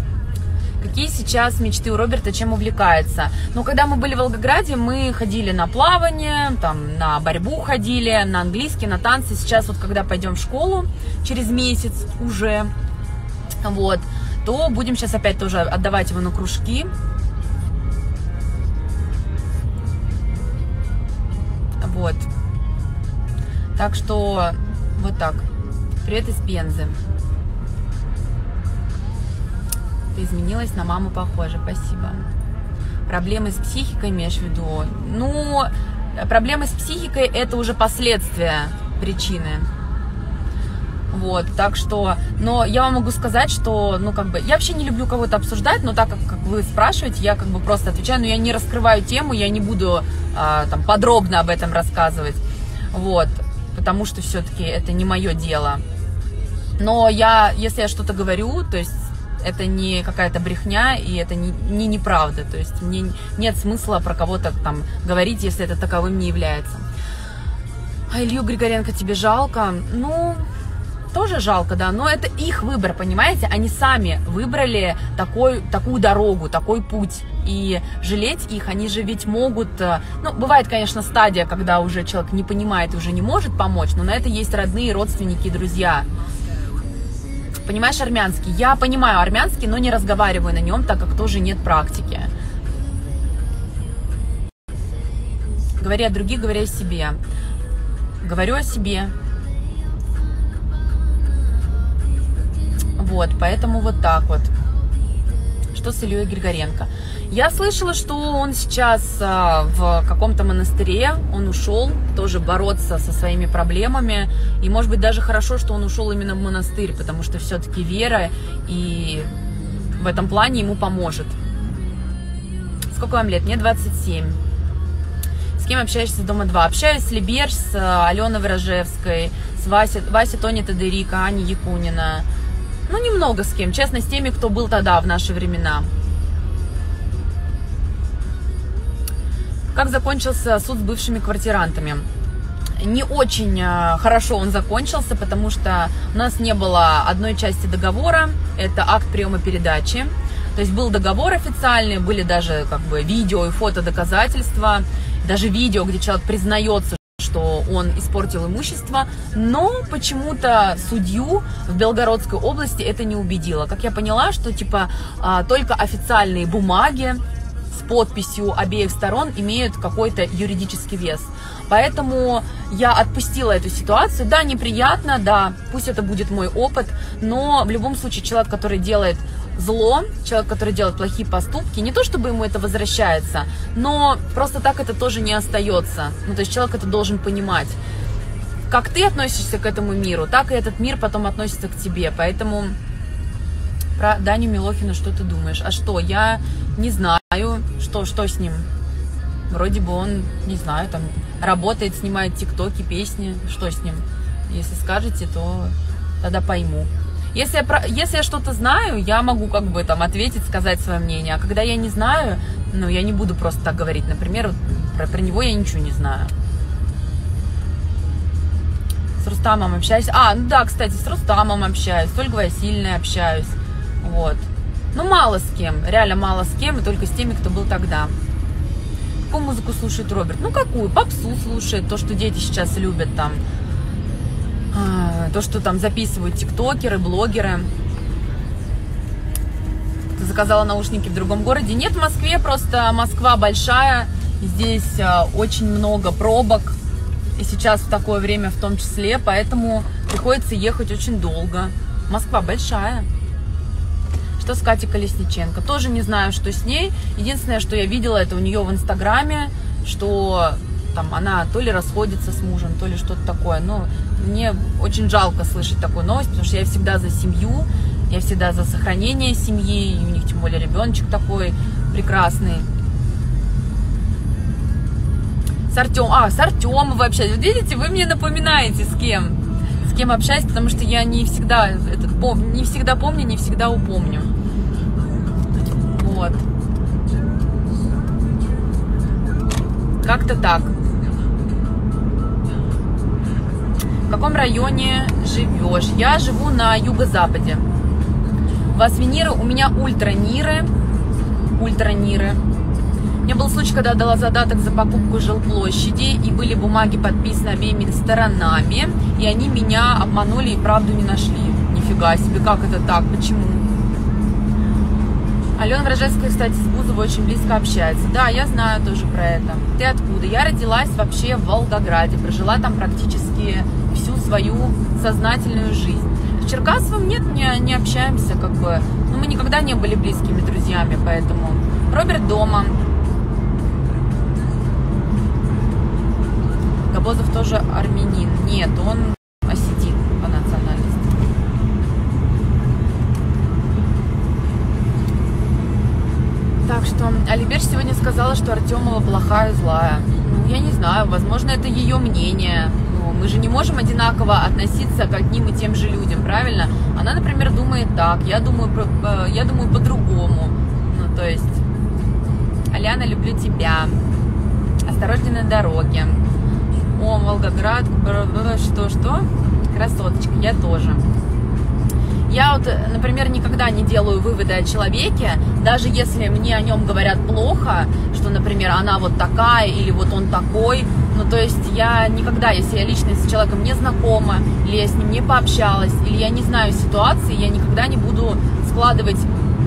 Какие сейчас мечты у Роберта, чем увлекается? Ну, когда мы были в Волгограде, мы ходили на плавание, там, на борьбу ходили, на английский, на танцы. Сейчас вот, когда пойдем в школу через месяц уже, вот, то будем сейчас опять тоже отдавать его на кружки. Вот. Так что вот так. Привет из Пензы. Ты изменилась, на маму похожа. Спасибо. Проблемы с психикой имеешь в виду? Ну, проблемы с психикой это уже последствия причины. Вот, так что, но я вам могу сказать, что, ну, как бы, я вообще не люблю кого-то обсуждать, но так как, как вы спрашиваете, я как бы просто отвечаю, но я не раскрываю тему, я не буду а, там подробно об этом рассказывать, вот, потому что все-таки это не мое дело. Но я, если я что-то говорю, то есть это не какая-то брехня и это не, не неправда, то есть мне нет смысла про кого-то там говорить, если это таковым не является. А Илью Григоренко тебе жалко? Ну, тоже жалко, да, но это их выбор, понимаете? Они сами выбрали такой, такую дорогу, такой путь. И жалеть их, они же ведь могут... э, Ну, бывает, конечно, стадия, когда уже человек не понимает уже не может помочь, но на это есть родные, родственники друзья. Понимаешь армянский? Я понимаю армянский, но не разговариваю на нем, так как тоже нет практики. Говори о других, говори о себе. Говорю о себе. Вот, поэтому вот так вот. Что с Ильей Григоренко? Я слышала, что он сейчас а, в каком-то монастыре, он ушел тоже бороться со своими проблемами. И может быть даже хорошо, что он ушел именно в монастырь, потому что все-таки вера и в этом плане ему поможет. Сколько вам лет? Мне 27. С кем общаешься дома 2? Общаюсь с Либерж, с э, Аленой Ворожевской, с Васей, Васей Тони Тадырика, Ани Якунина. Ну, немного с кем, честно, с теми, кто был тогда, в наши времена. Как закончился суд с бывшими квартирантами? Не очень э, хорошо он закончился, потому что у нас не было одной части договора, это акт приема передачи. То есть был договор официальный, были даже как бы видео и фото доказательства, даже видео, где человек признается, он испортил имущество, но почему-то судью в Белгородской области это не убедило. Как я поняла, что типа а, только официальные бумаги с подписью обеих сторон имеют какой-то юридический вес. Поэтому я отпустила эту ситуацию. Да, неприятно, да, пусть это будет мой опыт, но в любом случае человек, который делает зло, человек, который делает плохие поступки, не то чтобы ему это возвращается, но просто так это тоже не остается. Ну, то есть человек это должен понимать. Как ты относишься к этому миру, так и этот мир потом относится к тебе. Поэтому про Даню Милохина что ты думаешь? А что, я не знаю, что, что с ним. Вроде бы он, не знаю, там работает, снимает тиктоки, песни. Что с ним? Если скажете, то тогда пойму. Если я, про- если я что-то знаю, я могу как бы там ответить, сказать свое мнение. А когда я не знаю, ну, я не буду просто так говорить. Например, вот про, про него я ничего не знаю. С Рустамом общаюсь. А, ну да, кстати, с Рустамом общаюсь, с Ольгой Васильевной общаюсь. Вот. Ну, мало с кем, реально мало с кем, и только с теми, кто был тогда. Какую музыку слушает Роберт? Ну, какую? Попсу слушает, то, что дети сейчас любят там. А, То, что там записывают тиктокеры, блогеры. Ты заказала наушники в другом городе? Нет, в Москве просто Москва большая. Здесь а, очень много пробок. И сейчас в такое время в том числе. Поэтому приходится ехать очень долго. Москва большая. Что с Катей Колесниченко? Тоже не знаю, что с ней. Единственное, что я видела, это у нее в Инстаграме, что там она то ли расходится с мужем, то ли что-то такое. Но мне очень жалко слышать такую новость, потому что я всегда за семью, я всегда за сохранение семьи, и у них тем более ребеночек такой прекрасный. С Артем, а, с Артемом вы общаетесь. Вот видите, вы мне напоминаете, с кем, с кем общаюсь, потому что я не всегда пом- не всегда помню, не всегда упомню. Вот. Как-то так. В каком районе живешь? Я живу на юго-западе. Вас виниры, у меня ультраниры. Ультраниры. У меня был случай, когда я дала задаток за покупку жилплощади, и были бумаги подписаны обеими сторонами, и они меня обманули и правду не нашли. Нифига себе, как это так? Почему? Алена Вражевская, кстати, с Бузовой очень близко общается. Да, я знаю тоже про это. Ты откуда? Я родилась вообще в Волгограде, прожила там практически свою сознательную жизнь. С Черкасовым нет, не, не общаемся, как бы. Ну, мы никогда не были близкими друзьями, поэтому. Роберт дома. Габозов тоже армянин. Нет, он осетин по национальности. Так что Алиберж сегодня сказала, что Артемова плохая, злая. Ну, я не знаю, возможно, это ее мнение. Ну, мы же не можем одинаково относиться к одним и тем же людям, правильно? Она, например, думает так, я думаю, я думаю по-другому. Ну, то есть, Аляна, люблю тебя. Осторожней на дороге. О, Волгоград, что-что? Красоточка, я тоже. Я вот, например, никогда не делаю выводы о человеке, даже если мне о нем говорят плохо, что, например, она вот такая или вот он такой. Ну, то есть я никогда, если я лично с человеком не знакома, или я с ним не пообщалась, или я не знаю ситуации, я никогда не буду складывать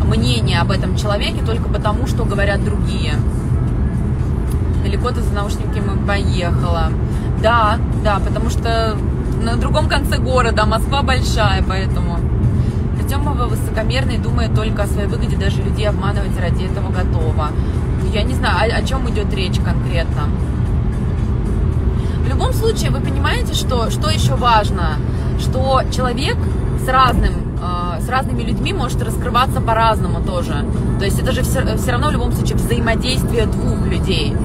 мнение об этом человеке только потому, что говорят другие. Далеко ты за наушниками поехала. Да, да, потому что на другом конце города, Москва большая, поэтому. Артемова высокомерный, думает только о своей выгоде, даже людей обманывать ради этого готова. Я не знаю, о, о чем идет речь конкретно. В любом случае, вы понимаете, что, что еще важно? Что человек с разным, э, с разными людьми может раскрываться по-разному тоже. То есть это же все, все равно в любом случае взаимодействие двух людей.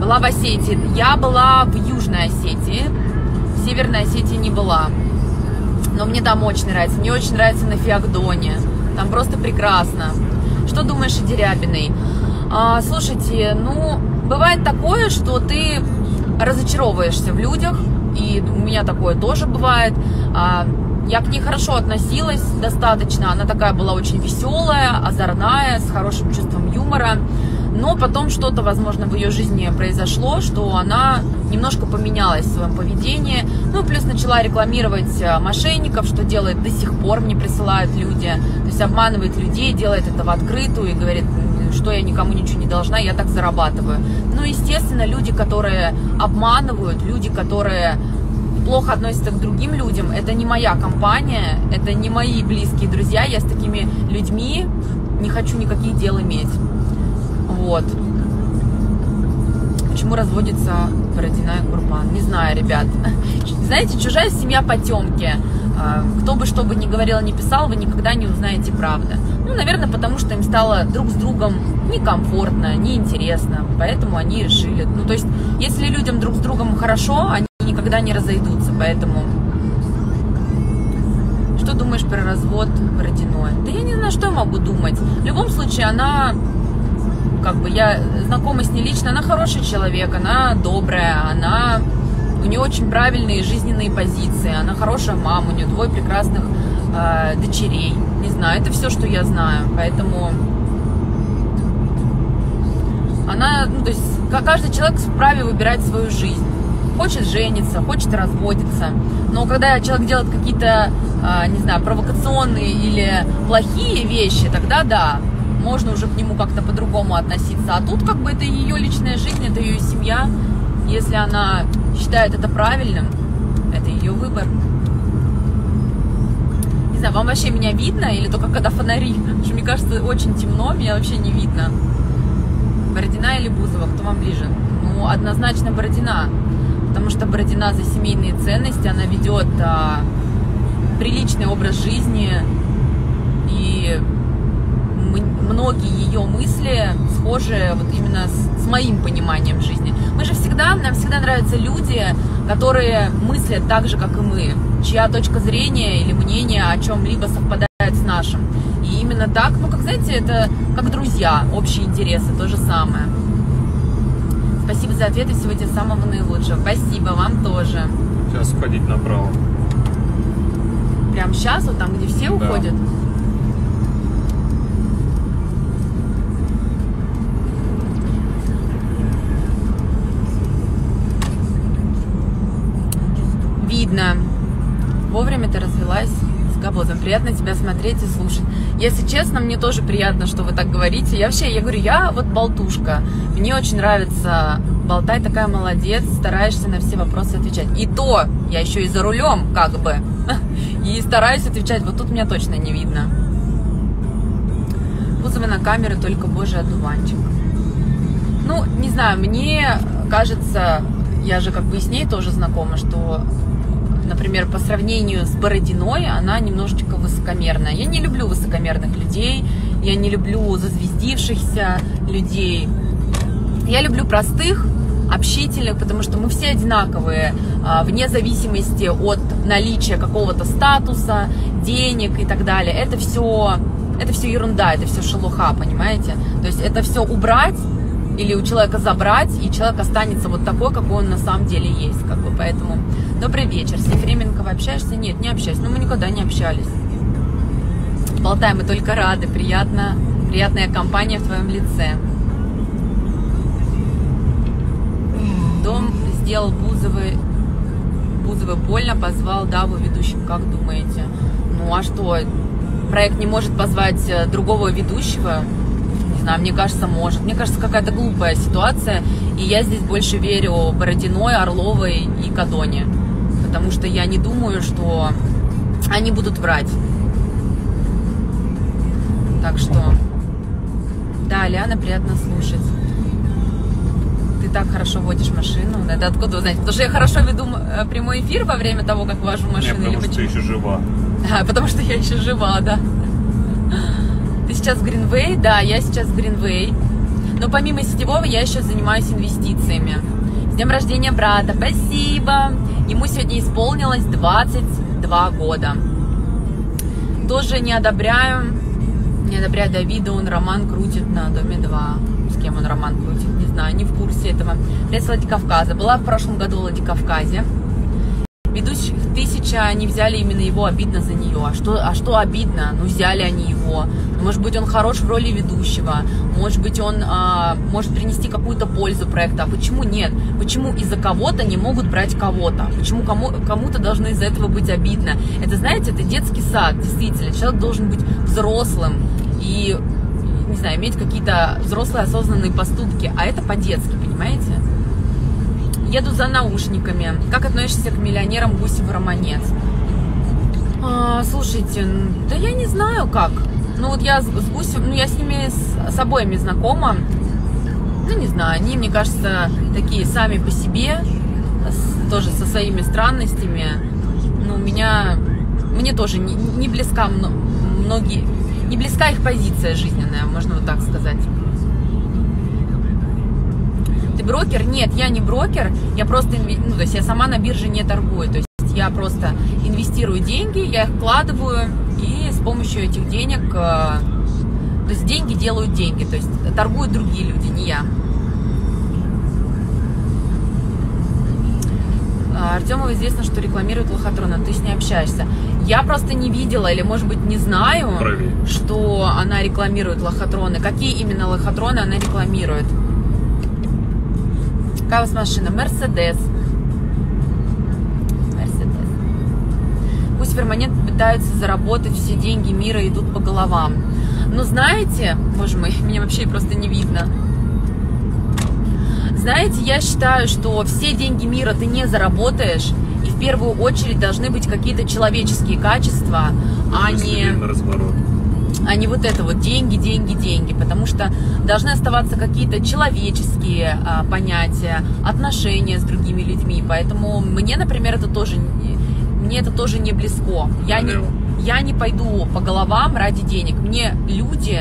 Была в Осетии. Я была в Южной Осетии. В Северной Осетии не была. Но мне там очень нравится. Мне очень нравится на Феогдоне. Там просто прекрасно. Что думаешь о Дерябиной? А, слушайте, ну, бывает такое, что ты разочаровываешься в людях. И у меня такое тоже бывает. А, я к ней хорошо относилась достаточно. Она такая была очень веселая, озорная, с хорошим чувством юмора. Но потом что-то, возможно, в ее жизни произошло, что она немножко поменялась в своем поведении. Ну, плюс начала рекламировать э, мошенников, что делает до сих пор, мне присылают люди. То есть обманывает людей, делает это в открытую и говорит, «М, что я никому ничего не должна, я так зарабатываю. Ну, естественно, люди, которые обманывают, люди, которые плохо относятся к другим людям, это не моя компания, это не мои близкие друзья, я с такими людьми не хочу никаких дел иметь. Вот. Почему разводится Бородина и Курбан? Не знаю, ребят. Знаете, чужая семья потемки. А, Кто бы что бы ни говорил, ни писал, вы никогда не узнаете правды. Ну, наверное, потому что им стало друг с другом некомфортно, неинтересно. Поэтому они решили. Ну, то есть, если людям друг с другом хорошо, они никогда когда они разойдутся. Поэтому что думаешь про развод Бородиной? Да я не знаю, что я могу думать. В любом случае, она, как бы, я знакома с ней лично, она хороший человек, она добрая, она, у нее очень правильные жизненные позиции, она хорошая мама, у нее двое прекрасных э, дочерей. Не знаю, это все, что я знаю, поэтому она, ну, то есть, каждый человек вправе выбирать свою жизнь хочет жениться, хочет разводиться. Но когда человек делает какие-то, а, не знаю, провокационные или плохие вещи, тогда да, можно уже к нему как-то по-другому относиться. А тут как бы это ее личная жизнь, это ее семья. Если она считает это правильным, это ее выбор. Не знаю, вам вообще меня видно или только когда фонари? Что мне кажется, очень темно, меня вообще не видно. Бородина или Бузова, кто вам ближе? Ну, однозначно Бородина потому что Бородина за семейные ценности, она ведет а, приличный образ жизни, и многие ее мысли схожи вот именно с, с моим пониманием жизни. Мы же всегда, нам всегда нравятся люди, которые мыслят так же, как и мы, чья точка зрения или мнение о чем-либо совпадает с нашим. И именно так, ну, как знаете, это как друзья, общие интересы, то же самое. Спасибо за ответы. Тебе самого наилучшего. Спасибо вам тоже. Сейчас уходить направо. Прям сейчас, вот там, где все Да. уходят? Видно. Вовремя ты развелась с Габозом. Приятно тебя смотреть и слушать. Если честно, мне тоже приятно, что вы так говорите. Я вообще, я говорю, я вот болтушка. Мне очень нравится болтать, такая молодец, стараешься на все вопросы отвечать. И то, я еще и за рулем, как бы. И стараюсь отвечать. Вот тут меня точно не видно. Кузовы на камеры только божий одуванчик. Ну, не знаю, мне кажется, я же как бы с ней тоже знакома, что, например, по сравнению с Бородиной, она немножечко высокомерная. Я не люблю высокомерных людей, я не люблю зазвездившихся людей. Я люблю простых, общительных, потому что мы все одинаковые, а, вне зависимости от наличия какого-то статуса, денег и так далее. Это все, это все ерунда, это все шелуха, понимаете? То есть это все убрать или у человека забрать, и человек останется вот такой, какой он на самом деле есть. Как бы, поэтому добрый вечер. С Ефременко общаешься? Нет, не общаюсь. Но мы никогда не общались. Болтаем, мы только рады. Приятно, приятная компания в твоем лице. Дом сделал Бузовы, Бузовы больно, позвал Даву ведущим. Как думаете? Ну а что, проект не может позвать э, другого ведущего? Не знаю, мне кажется, может. Мне кажется, какая-то глупая ситуация. И я здесь больше верю Бородиной, Орловой и Кадоне. Потому что я не думаю, что они будут врать. Так что, да, Ляна, приятно слушать. Ты так хорошо водишь машину. Это откуда вы знаете? Потому что я хорошо веду э, прямой эфир во время того, как вожу Нет, машину. потому или что ты почему? еще жива. А, потому что я еще жива, да. Сейчас в Гринвей? Да, я сейчас в Гринвей. Но помимо сетевого я еще занимаюсь инвестициями. С днем рождения брата, спасибо! Ему сегодня исполнилось 22 года. Тоже не одобряю, не одобряю Давида, он роман крутит на Доме 2. С кем он роман крутит, не знаю, не в курсе этого. Привет, Владикавказа. Была в прошлом году в Владикавказе. Ведущих тысяча, они взяли именно его, обидно за нее. А что, а что обидно? Ну, взяли они его. Ну, Может быть, он хорош в роли ведущего. Может быть, он а, может принести какую-то пользу проекту. А почему нет? Почему из-за кого-то не могут брать кого-то? Почему кому, кому-то должно из-за этого быть обидно? Это, знаете, это детский сад, действительно. Человек должен быть взрослым и, не знаю, иметь какие-то взрослые осознанные поступки. А это по-детски, понимаете? Еду за наушниками. Как относишься к миллионерам Гусев Романец? А, слушайте, да я не знаю как. Ну вот я с, с Гусев, ну я с ними с, с обоими знакома. Ну не знаю, они, мне кажется, такие сами по себе, с- тоже со своими странностями. Ну, у меня, мне тоже не, не близка мно- многие, не близка их позиция жизненная, можно вот так сказать. Ты брокер? Нет, я не брокер, я просто, ну, то есть я сама на бирже не торгую, то есть я просто инвестирую деньги, я их вкладываю, и с помощью этих денег, э, то есть деньги делают деньги, то есть торгуют другие люди, не я. А, Артемову известно, что рекламирует лохотрона, ты с ней общаешься. Я просто не видела или, может быть, не знаю, Проверь. что она рекламирует лохотроны. Какие именно лохотроны она рекламирует? Какая у вас машина? Мерседес. Мерседес. Пусть перманент пытаются заработать, все деньги мира идут по головам. Но знаете, боже мой, меня вообще просто не видно. Знаете, я считаю, что все деньги мира ты не заработаешь, и в первую очередь должны быть какие-то человеческие качества, а не, разворот. А не вот это вот деньги, деньги, деньги, потому что должны оставаться какие-то человеческие а, понятия, отношения с другими людьми, поэтому мне, например, это тоже не- мне это тоже не близко. Я не, я не пойду по головам ради денег. Мне люди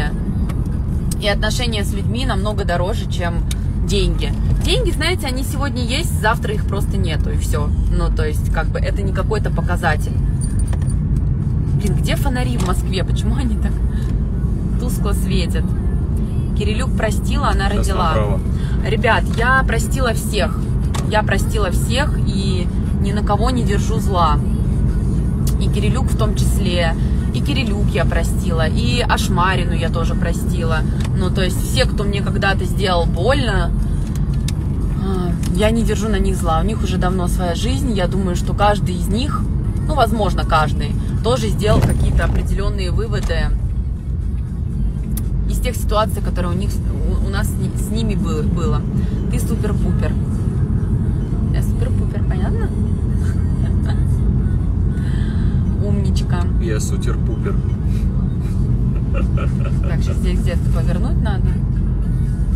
и отношения с людьми намного дороже, чем деньги. Деньги, знаете, они сегодня есть, завтра их просто нету, и все. Ну, то есть, как бы, это не какой-то показатель. Блин, где фонари в Москве? Почему они так тускло светят? Кирилюк простила, она Сейчас родила. направо. Ребят, я простила всех. Я простила всех и ни на кого не держу зла. И Кирилюк в том числе. И Кирилюк я простила, и Ашмарину я тоже простила. Ну, то есть все, кто мне когда-то сделал больно, а, я не держу на них зла. У них уже давно своя жизнь. Я думаю, что каждый из них, ну, возможно, каждый, тоже сделал какие-то определенные выводы из тех ситуаций, которые у них у, у нас с, ни- с ними бы- было. Ты супер-пупер. Я супер-пупер, понятно? Умничка. Я сутер-пупер. Так, сейчас здесь где-то повернуть надо.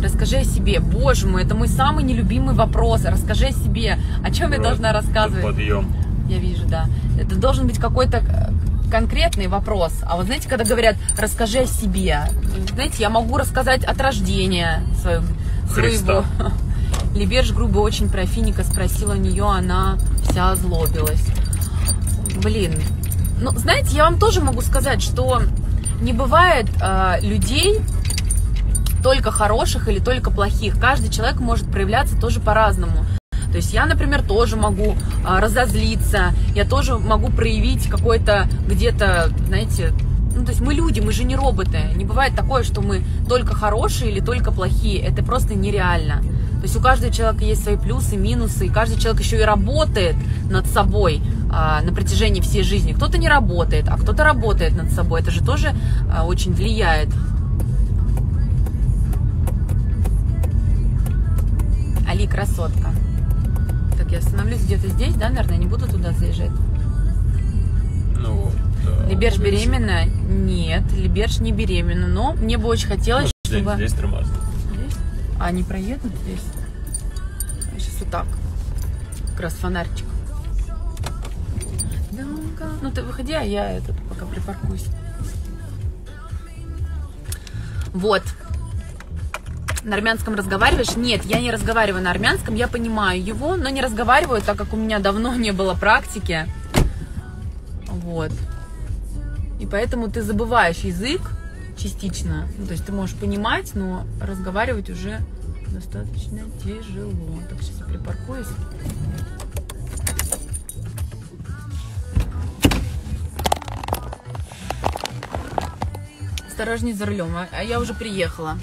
Расскажи о себе. Боже мой, это мой самый нелюбимый вопрос. Расскажи о себе. О чем я должна рассказывать? Подъем. Я вижу, да. Это должен быть какой-то э, конкретный вопрос. А вот знаете, когда говорят, расскажи о себе. Знаете, я могу рассказать от рождения своего. Христа. своего. Либерж грубо очень про Финика спросила у нее, она вся озлобилась. Блин. Ну, знаете, я вам тоже могу сказать, что не бывает э, людей только хороших или только плохих. Каждый человек может проявляться тоже по-разному. То есть я, например, тоже могу а, разозлиться, я тоже могу проявить какой-то где-то, знаете, ну, то есть мы люди, мы же не роботы. Не бывает такое, что мы только хорошие или только плохие. Это просто нереально. То есть у каждого человека есть свои плюсы, минусы, и каждый человек еще и работает над собой а, на протяжении всей жизни. Кто-то не работает, а кто-то работает над собой. Это же тоже а, очень влияет. Али, красотка. Я остановлюсь где-то здесь, да, наверное, не буду туда заезжать. Ну да. Либерж беременна? Нет, Либерж не беременна, но мне бы очень хотелось, Ну, Здесь, чтобы... здесь тормозно. Здесь? А, они проедут здесь? Сейчас вот так. Как раз фонарчик. Ну ты выходи, а я этот пока припаркуюсь. Вот. На армянском разговариваешь? Нет, я не разговариваю на армянском, я понимаю его, но не разговариваю, так как у меня давно не было практики. Вот. И поэтому ты забываешь язык частично. Ну, то есть ты можешь понимать, но разговаривать уже достаточно тяжело. Так, сейчас я припаркуюсь. Осторожней за рулем, а- а я уже приехала.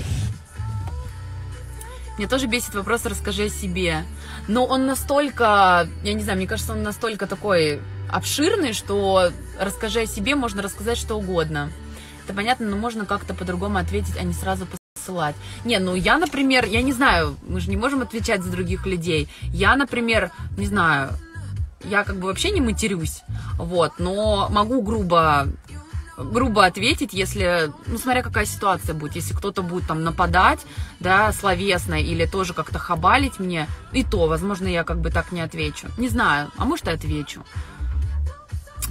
Мне тоже бесит вопрос «расскажи о себе». Но он настолько, я не знаю, мне кажется, он настолько такой обширный, что «расскажи о себе» можно рассказать что угодно. Это понятно, но можно как-то по-другому ответить, а не сразу посылать. Не, ну я, например, я не знаю, мы же не можем отвечать за других людей. Я, например, не знаю, я как бы вообще не матерюсь, вот, но могу грубо грубо ответить, если, ну, смотря какая ситуация будет, если кто-то будет там нападать, да, словесно, или тоже как-то хабалить мне, и то, возможно, я как бы так не отвечу. Не знаю, а может и отвечу.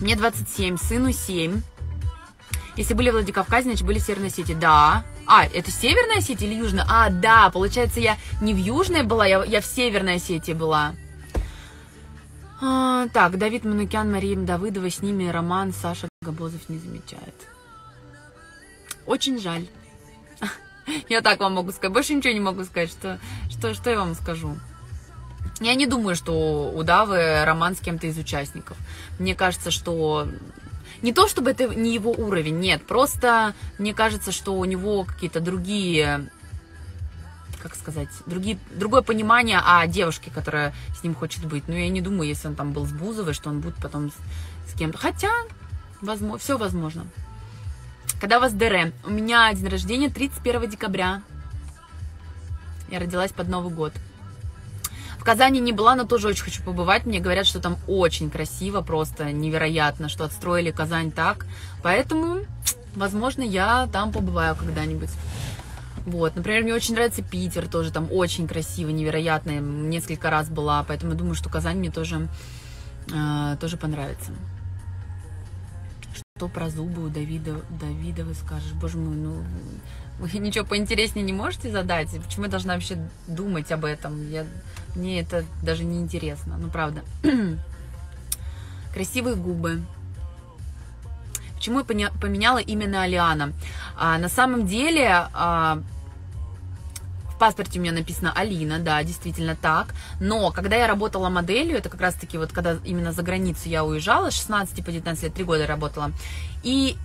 Мне 27, сыну 7. Если были в Владикавказе, значит были в Северной Осетии. Да. А, это Северная Осетия или Южная? А, да, получается, я не в Южной была, я, я в Северной Осетии была. А, так, Давид Манукян, Мария Давыдова, с ними роман Саша Габозов не замечает. Очень жаль. Я так вам могу сказать. Больше ничего не могу сказать. Что, что, что я вам скажу? Я не думаю, что у Давы роман с кем-то из участников. Мне кажется, что не то чтобы это не его уровень, нет, просто мне кажется, что у него какие-то другие, как сказать, другие, другое понимание о девушке, которая с ним хочет быть. Но я не думаю, если он там был с Бузовой, что он будет потом с, с кем-то. Хотя, возможно, все возможно. Когда у вас ДР? У меня день рождения 31 декабря. Я родилась под Новый год. В Казани не была, но тоже очень хочу побывать. Мне говорят, что там очень красиво, просто невероятно, что отстроили Казань так. Поэтому, возможно, я там побываю когда-нибудь. Вот, например, мне очень нравится Питер, тоже там очень красиво, невероятно. Несколько раз была, поэтому думаю, что Казань мне тоже, э, тоже понравится. Что про зубы у Давида, Давидова скажешь? Боже мой, ну вы ничего поинтереснее не можете задать? Почему я должна вообще думать об этом? Я, мне это даже не интересно, ну правда. Красивые губы. Почему я поменяла именно Алиана? А, на самом деле, а, паспорте у меня написано Алина, да, действительно так. Но когда я работала моделью, это как раз-таки вот когда именно за границу я уезжала, 16 по 19 лет, 3 года работала. И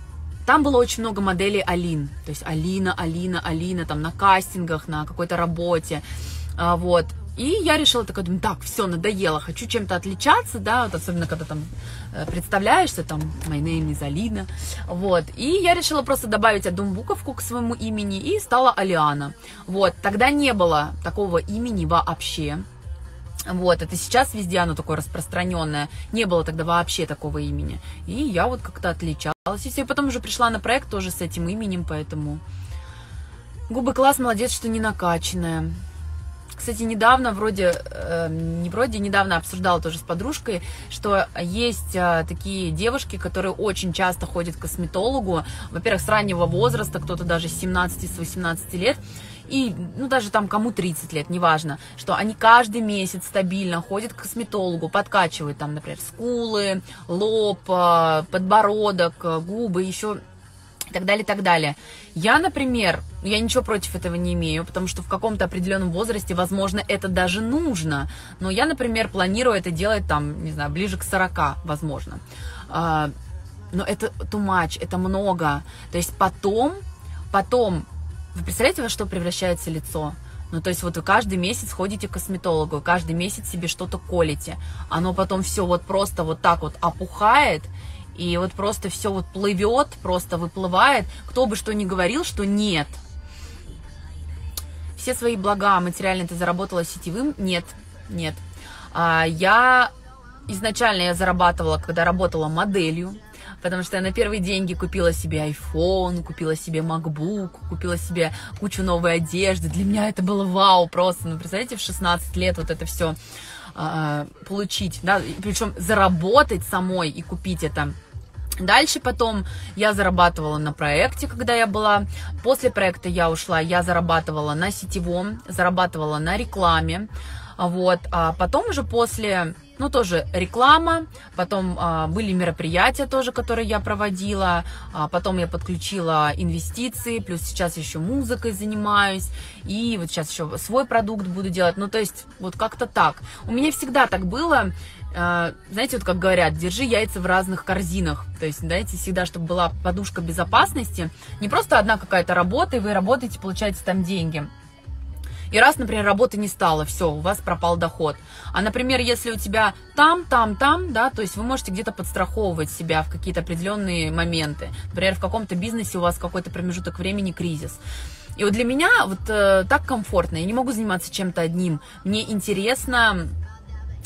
там было очень много моделей Алин. То есть Алина, Алина, Алина, там на кастингах, на какой-то работе. А, вот. И я решила такая, думаю, так, все, надоело, хочу чем-то отличаться, да, вот особенно когда там э, представляешься, там, my name is Алина, вот. И я решила просто добавить одну буковку к своему имени и стала Алиана. Вот, тогда не было такого имени вообще. Вот, это сейчас везде оно такое распространенное. Не было тогда вообще такого имени. И я вот как-то отличалась. И все, потом уже пришла на проект тоже с этим именем, поэтому... Губы класс, молодец, что не накачанная. Кстати, недавно, вроде, э, не вроде, недавно обсуждала тоже с подружкой, что есть э, такие девушки, которые очень часто ходят к косметологу, во-первых, с раннего возраста, кто-то даже с 17-18 лет, и, ну, даже там кому 30 лет, неважно, что они каждый месяц стабильно ходят к косметологу, подкачивают там, например, скулы, лоб, э, подбородок, э, губы, еще и так далее, и так далее. Я, например, я ничего против этого не имею, потому что в каком-то определенном возрасте, возможно, это даже нужно. Но я, например, планирую это делать там, не знаю, ближе к 40, возможно. А, но это too much, это много. То есть потом, потом, вы представляете, во что превращается лицо? Ну, то есть вот вы каждый месяц ходите к косметологу, каждый месяц себе что-то колите. Оно потом все вот просто вот так вот опухает, и вот просто все вот плывет, просто выплывает. Кто бы что ни говорил, что нет. Все свои блага материально ты заработала сетевым? Нет, нет. А, я изначально я зарабатывала, когда работала моделью, потому что я на первые деньги купила себе iPhone, купила себе MacBook, купила себе кучу новой одежды. Для меня это было вау просто. Ну, представляете, в 16 лет вот это все а, получить, да, причем заработать самой и купить это Дальше потом я зарабатывала на проекте, когда я была. После проекта я ушла, я зарабатывала на сетевом, зарабатывала на рекламе. Вот. А потом уже после, ну, тоже реклама, потом а, были мероприятия тоже, которые я проводила, а потом я подключила инвестиции, плюс сейчас еще музыкой занимаюсь, и вот сейчас еще свой продукт буду делать. Ну, то есть, вот как-то так. У меня всегда так было. А, знаете, вот как говорят, держи яйца в разных корзинах. То есть, знаете, всегда, чтобы была подушка безопасности. Не просто одна какая-то работа, и вы работаете, получаете там деньги. И раз, например, работы не стало, все, у вас пропал доход. А, например, если у тебя там, там, там, да, то есть вы можете где-то подстраховывать себя в какие-то определенные моменты. Например, в каком-то бизнесе у вас какой-то промежуток времени кризис. И вот для меня вот э, так комфортно. Я не могу заниматься чем-то одним. Мне интересно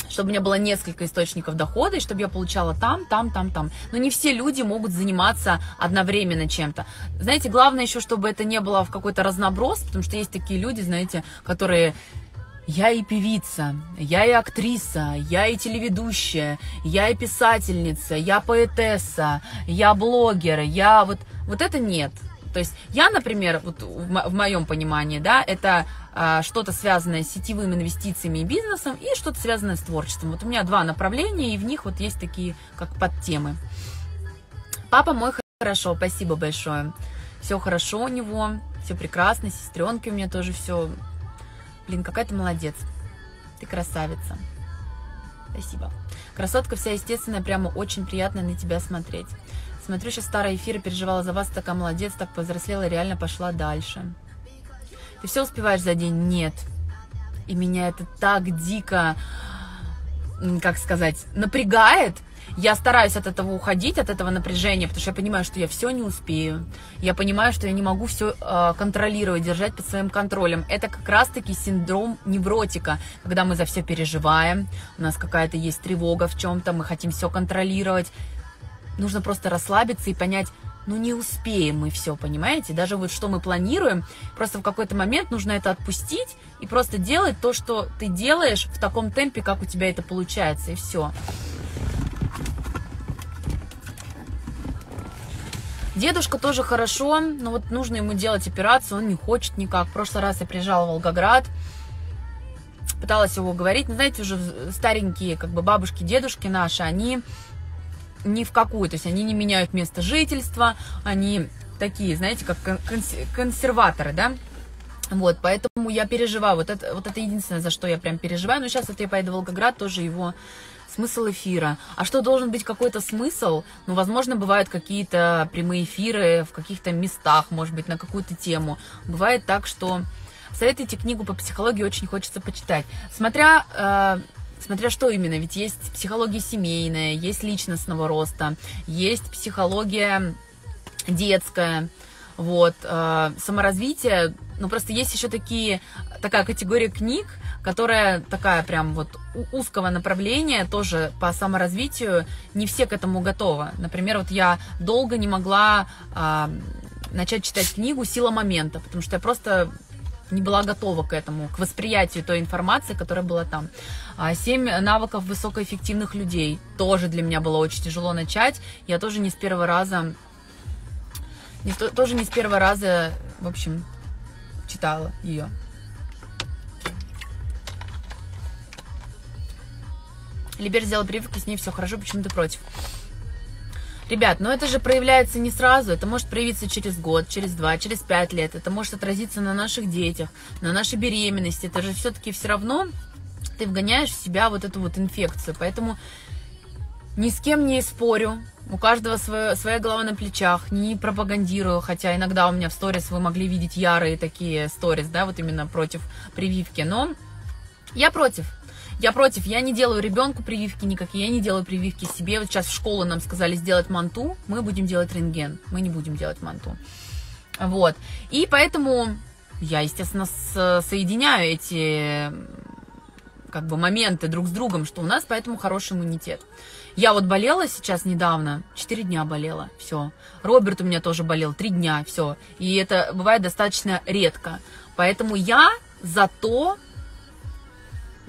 чтобы у меня было несколько источников дохода, и чтобы я получала там, там, там, там. Но не все люди могут заниматься одновременно чем-то. Знаете, главное еще, чтобы это не было в какой-то разноброс, потому что есть такие люди, знаете, которые я и певица, я и актриса, я и телеведущая, я и писательница, я поэтесса, я блогер, я вот, вот это нет. То есть я, например, вот в, мо- в моем понимании, да, это а, что-то связанное с сетевыми инвестициями и бизнесом, и что-то связанное с творчеством. Вот у меня два направления, и в них вот есть такие, как подтемы. Папа мой хорошо, спасибо большое. Все хорошо у него, все прекрасно, сестренки у меня тоже все. Блин, какая ты молодец. Ты красавица. Спасибо. Красотка вся естественная, прямо очень приятно на тебя смотреть. Смотрю сейчас старые эфиры, переживала за вас, такая молодец, так повзрослела, реально пошла дальше. Ты все успеваешь за день? Нет. И меня это так дико, как сказать, напрягает. Я стараюсь от этого уходить, от этого напряжения, потому что я понимаю, что я все не успею. Я понимаю, что я не могу все контролировать, держать под своим контролем. Это как раз-таки синдром невротика, когда мы за все переживаем, у нас какая-то есть тревога в чем-то, мы хотим все контролировать. Нужно просто расслабиться и понять, ну не успеем мы все, понимаете? Даже вот что мы планируем, просто в какой-то момент нужно это отпустить и просто делать то, что ты делаешь в таком темпе, как у тебя это получается, и все. Дедушка тоже хорошо, но вот нужно ему делать операцию, он не хочет никак. В прошлый раз я приезжала в Волгоград, пыталась его уговорить. Но знаете, уже старенькие как бы бабушки, дедушки наши, они ни в какую, то есть они не меняют место жительства, они такие, знаете, как кон- конс- консерваторы, да, вот, поэтому я переживаю, вот это, вот это единственное, за что я прям переживаю, но сейчас вот я поеду в Волгоград, тоже его смысл эфира. А что должен быть какой-то смысл? Ну, возможно, бывают какие-то прямые эфиры в каких-то местах, может быть, на какую-то тему. Бывает так, что советуйте книгу по психологии, очень хочется почитать. Смотря э, Смотря что именно, ведь есть психология семейная, есть личностного роста, есть психология детская, вот, э, саморазвитие, ну просто есть еще такие, такая категория книг, которая такая прям вот узкого направления, тоже по саморазвитию, не все к этому готовы. Например, вот я долго не могла а, начать читать книгу «Сила момента», потому что я просто не была готова к этому, к восприятию той информации, которая была там. А, Семь навыков высокоэффективных людей. Тоже для меня было очень тяжело начать. Я тоже не с первого раза, не, то- тоже не с первого раза, в общем, читала ее. Либер сделал прививку, с ней все хорошо, почему ты против? Ребят, ну это же проявляется не сразу, это может проявиться через год, через два, через пять лет, это может отразиться на наших детях, на нашей беременности, это же все-таки все равно ты вгоняешь в себя вот эту вот инфекцию, поэтому ни с кем не спорю, у каждого свое, своя голова на плечах, не пропагандирую, хотя иногда у меня в сторис вы могли видеть ярые такие сторис, да, вот именно против прививки, но я против. Я против, я не делаю ребенку прививки никакие, я не делаю прививки себе. Вот сейчас в школу нам сказали сделать манту, мы будем делать рентген, мы не будем делать манту. Вот. И поэтому я, естественно, соединяю эти как бы моменты друг с другом, что у нас поэтому хороший иммунитет. Я вот болела сейчас недавно, 4 дня болела, все. Роберт у меня тоже болел, 3 дня, все. И это бывает достаточно редко. Поэтому я за то,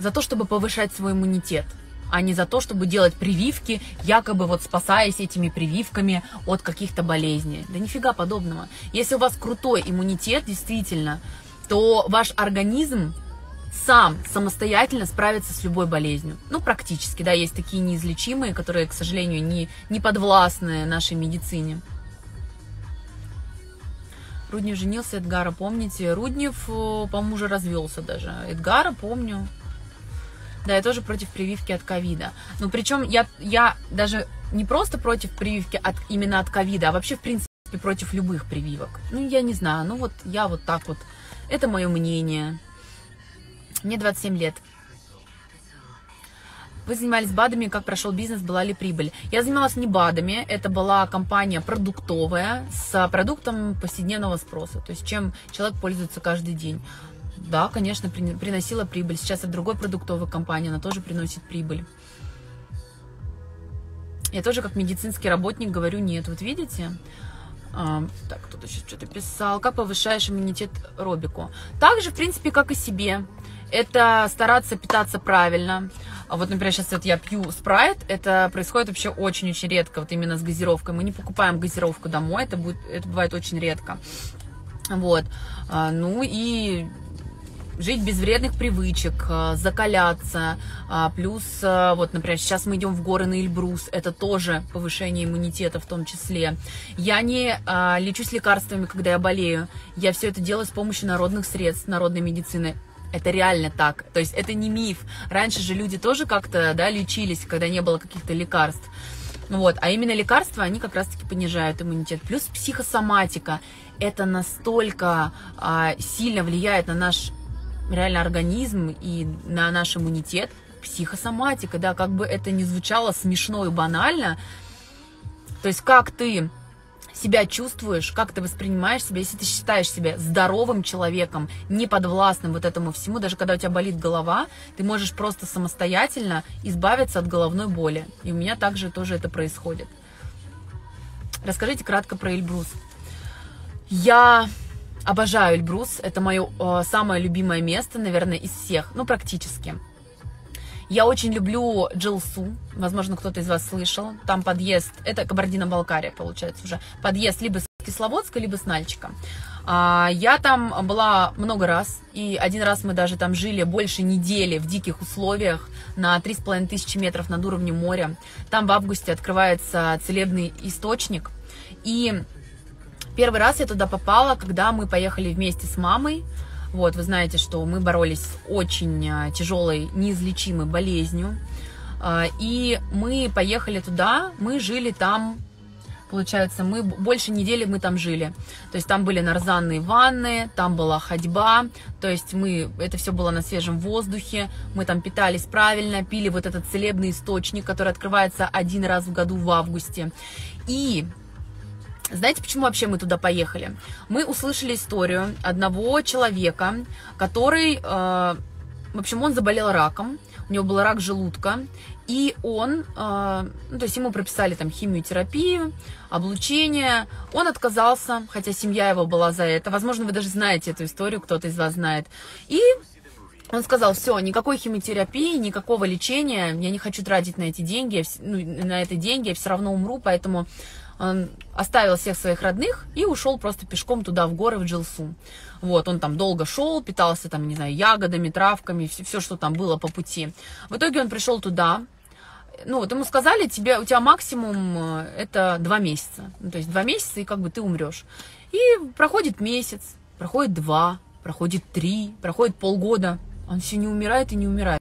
за то, чтобы повышать свой иммунитет, а не за то, чтобы делать прививки, якобы вот спасаясь этими прививками от каких-то болезней. Да нифига подобного. Если у вас крутой иммунитет, действительно, то ваш организм сам самостоятельно справится с любой болезнью. Ну, практически, да, есть такие неизлечимые, которые, к сожалению, не, не подвластны нашей медицине. Руднев женился, Эдгара, помните? Руднев, э, по-моему, уже развелся даже. Эдгара помню. Да, я тоже против прививки от ковида. Ну, причем я, я даже не просто против прививки от, именно от ковида, а вообще, в принципе, против любых прививок. Ну, я не знаю, ну вот я вот так вот. Это мое мнение. Мне 27 лет. Вы занимались БАДами, как прошел бизнес, была ли прибыль? Я занималась не БАДами, это была компания продуктовая с продуктом повседневного спроса, то есть чем человек пользуется каждый день. Да, конечно, при- приносила прибыль. Сейчас это другой продуктовой компании, она тоже приносит прибыль. Я тоже как медицинский работник говорю нет. Вот видите? А, так, кто-то сейчас что-то писал. Как повышаешь иммунитет Робику? Так же, в принципе, как и себе. Это стараться питаться правильно, А вот, например, сейчас вот я пью спрайт, это происходит вообще очень-очень редко, вот именно с газировкой. Мы не покупаем газировку домой, это, будет, это бывает очень редко. Вот. А, ну и жить без вредных привычек, а, закаляться, а, плюс, а, вот, например, сейчас мы идем в горы на Эльбрус, это тоже повышение иммунитета в том числе. Я не лечусь лекарствами, когда я болею, я все это делаю с помощью народных средств, народной медицины. Это реально так. То есть это не миф. Раньше же люди тоже как-то да, лечились, когда не было каких-то лекарств. Вот. А именно лекарства, они как раз-таки понижают иммунитет. Плюс психосоматика. Это настолько а, сильно влияет на наш реально организм и на наш иммунитет. Психосоматика, да, как бы это ни звучало смешно и банально. То есть как ты себя чувствуешь, как ты воспринимаешь себя, если ты считаешь себя здоровым человеком, не подвластным вот этому всему, даже когда у тебя болит голова, ты можешь просто самостоятельно избавиться от головной боли. И у меня также тоже это происходит. Расскажите кратко про Эльбрус. Я обожаю Эльбрус, это мое э, самое любимое место, наверное, из всех, ну, практически. Я очень люблю Джилсу, возможно, кто-то из вас слышал. Там подъезд, это Кабардино-Балкария, получается уже. Подъезд либо с Кисловодска, либо с Нальчика. А, я там была много раз, и один раз мы даже там жили больше недели в диких условиях на 3,5 тысячи метров над уровнем моря. Там в августе открывается целебный источник, и первый раз я туда попала, когда мы поехали вместе с мамой, вот, вы знаете, что мы боролись с очень а, тяжелой, неизлечимой болезнью. А, и мы поехали туда, мы жили там, получается, мы больше недели мы там жили. То есть там были нарзанные ванны, там была ходьба, то есть мы, это все было на свежем воздухе, мы там питались правильно, пили вот этот целебный источник, который открывается один раз в году в августе. И знаете, почему вообще мы туда поехали? Мы услышали историю одного человека, который, э, в общем, он заболел раком, у него был рак желудка, и он, э, ну, то есть ему прописали там химиотерапию, облучение, он отказался, хотя семья его была за это, возможно, вы даже знаете эту историю, кто-то из вас знает, и он сказал, все, никакой химиотерапии, никакого лечения, я не хочу тратить на эти деньги, ну, на это деньги, я все равно умру, поэтому оставил всех своих родных и ушел просто пешком туда, в горы, в Джилсу. Вот, он там долго шел, питался там, не знаю, ягодами, травками, все, все, что там было по пути. В итоге он пришел туда, ну, вот ему сказали, тебе, у тебя максимум э, это два месяца. Ну, то есть два месяца, и как бы ты умрешь. И проходит месяц, проходит два, проходит три, проходит полгода. Он все не умирает и не умирает.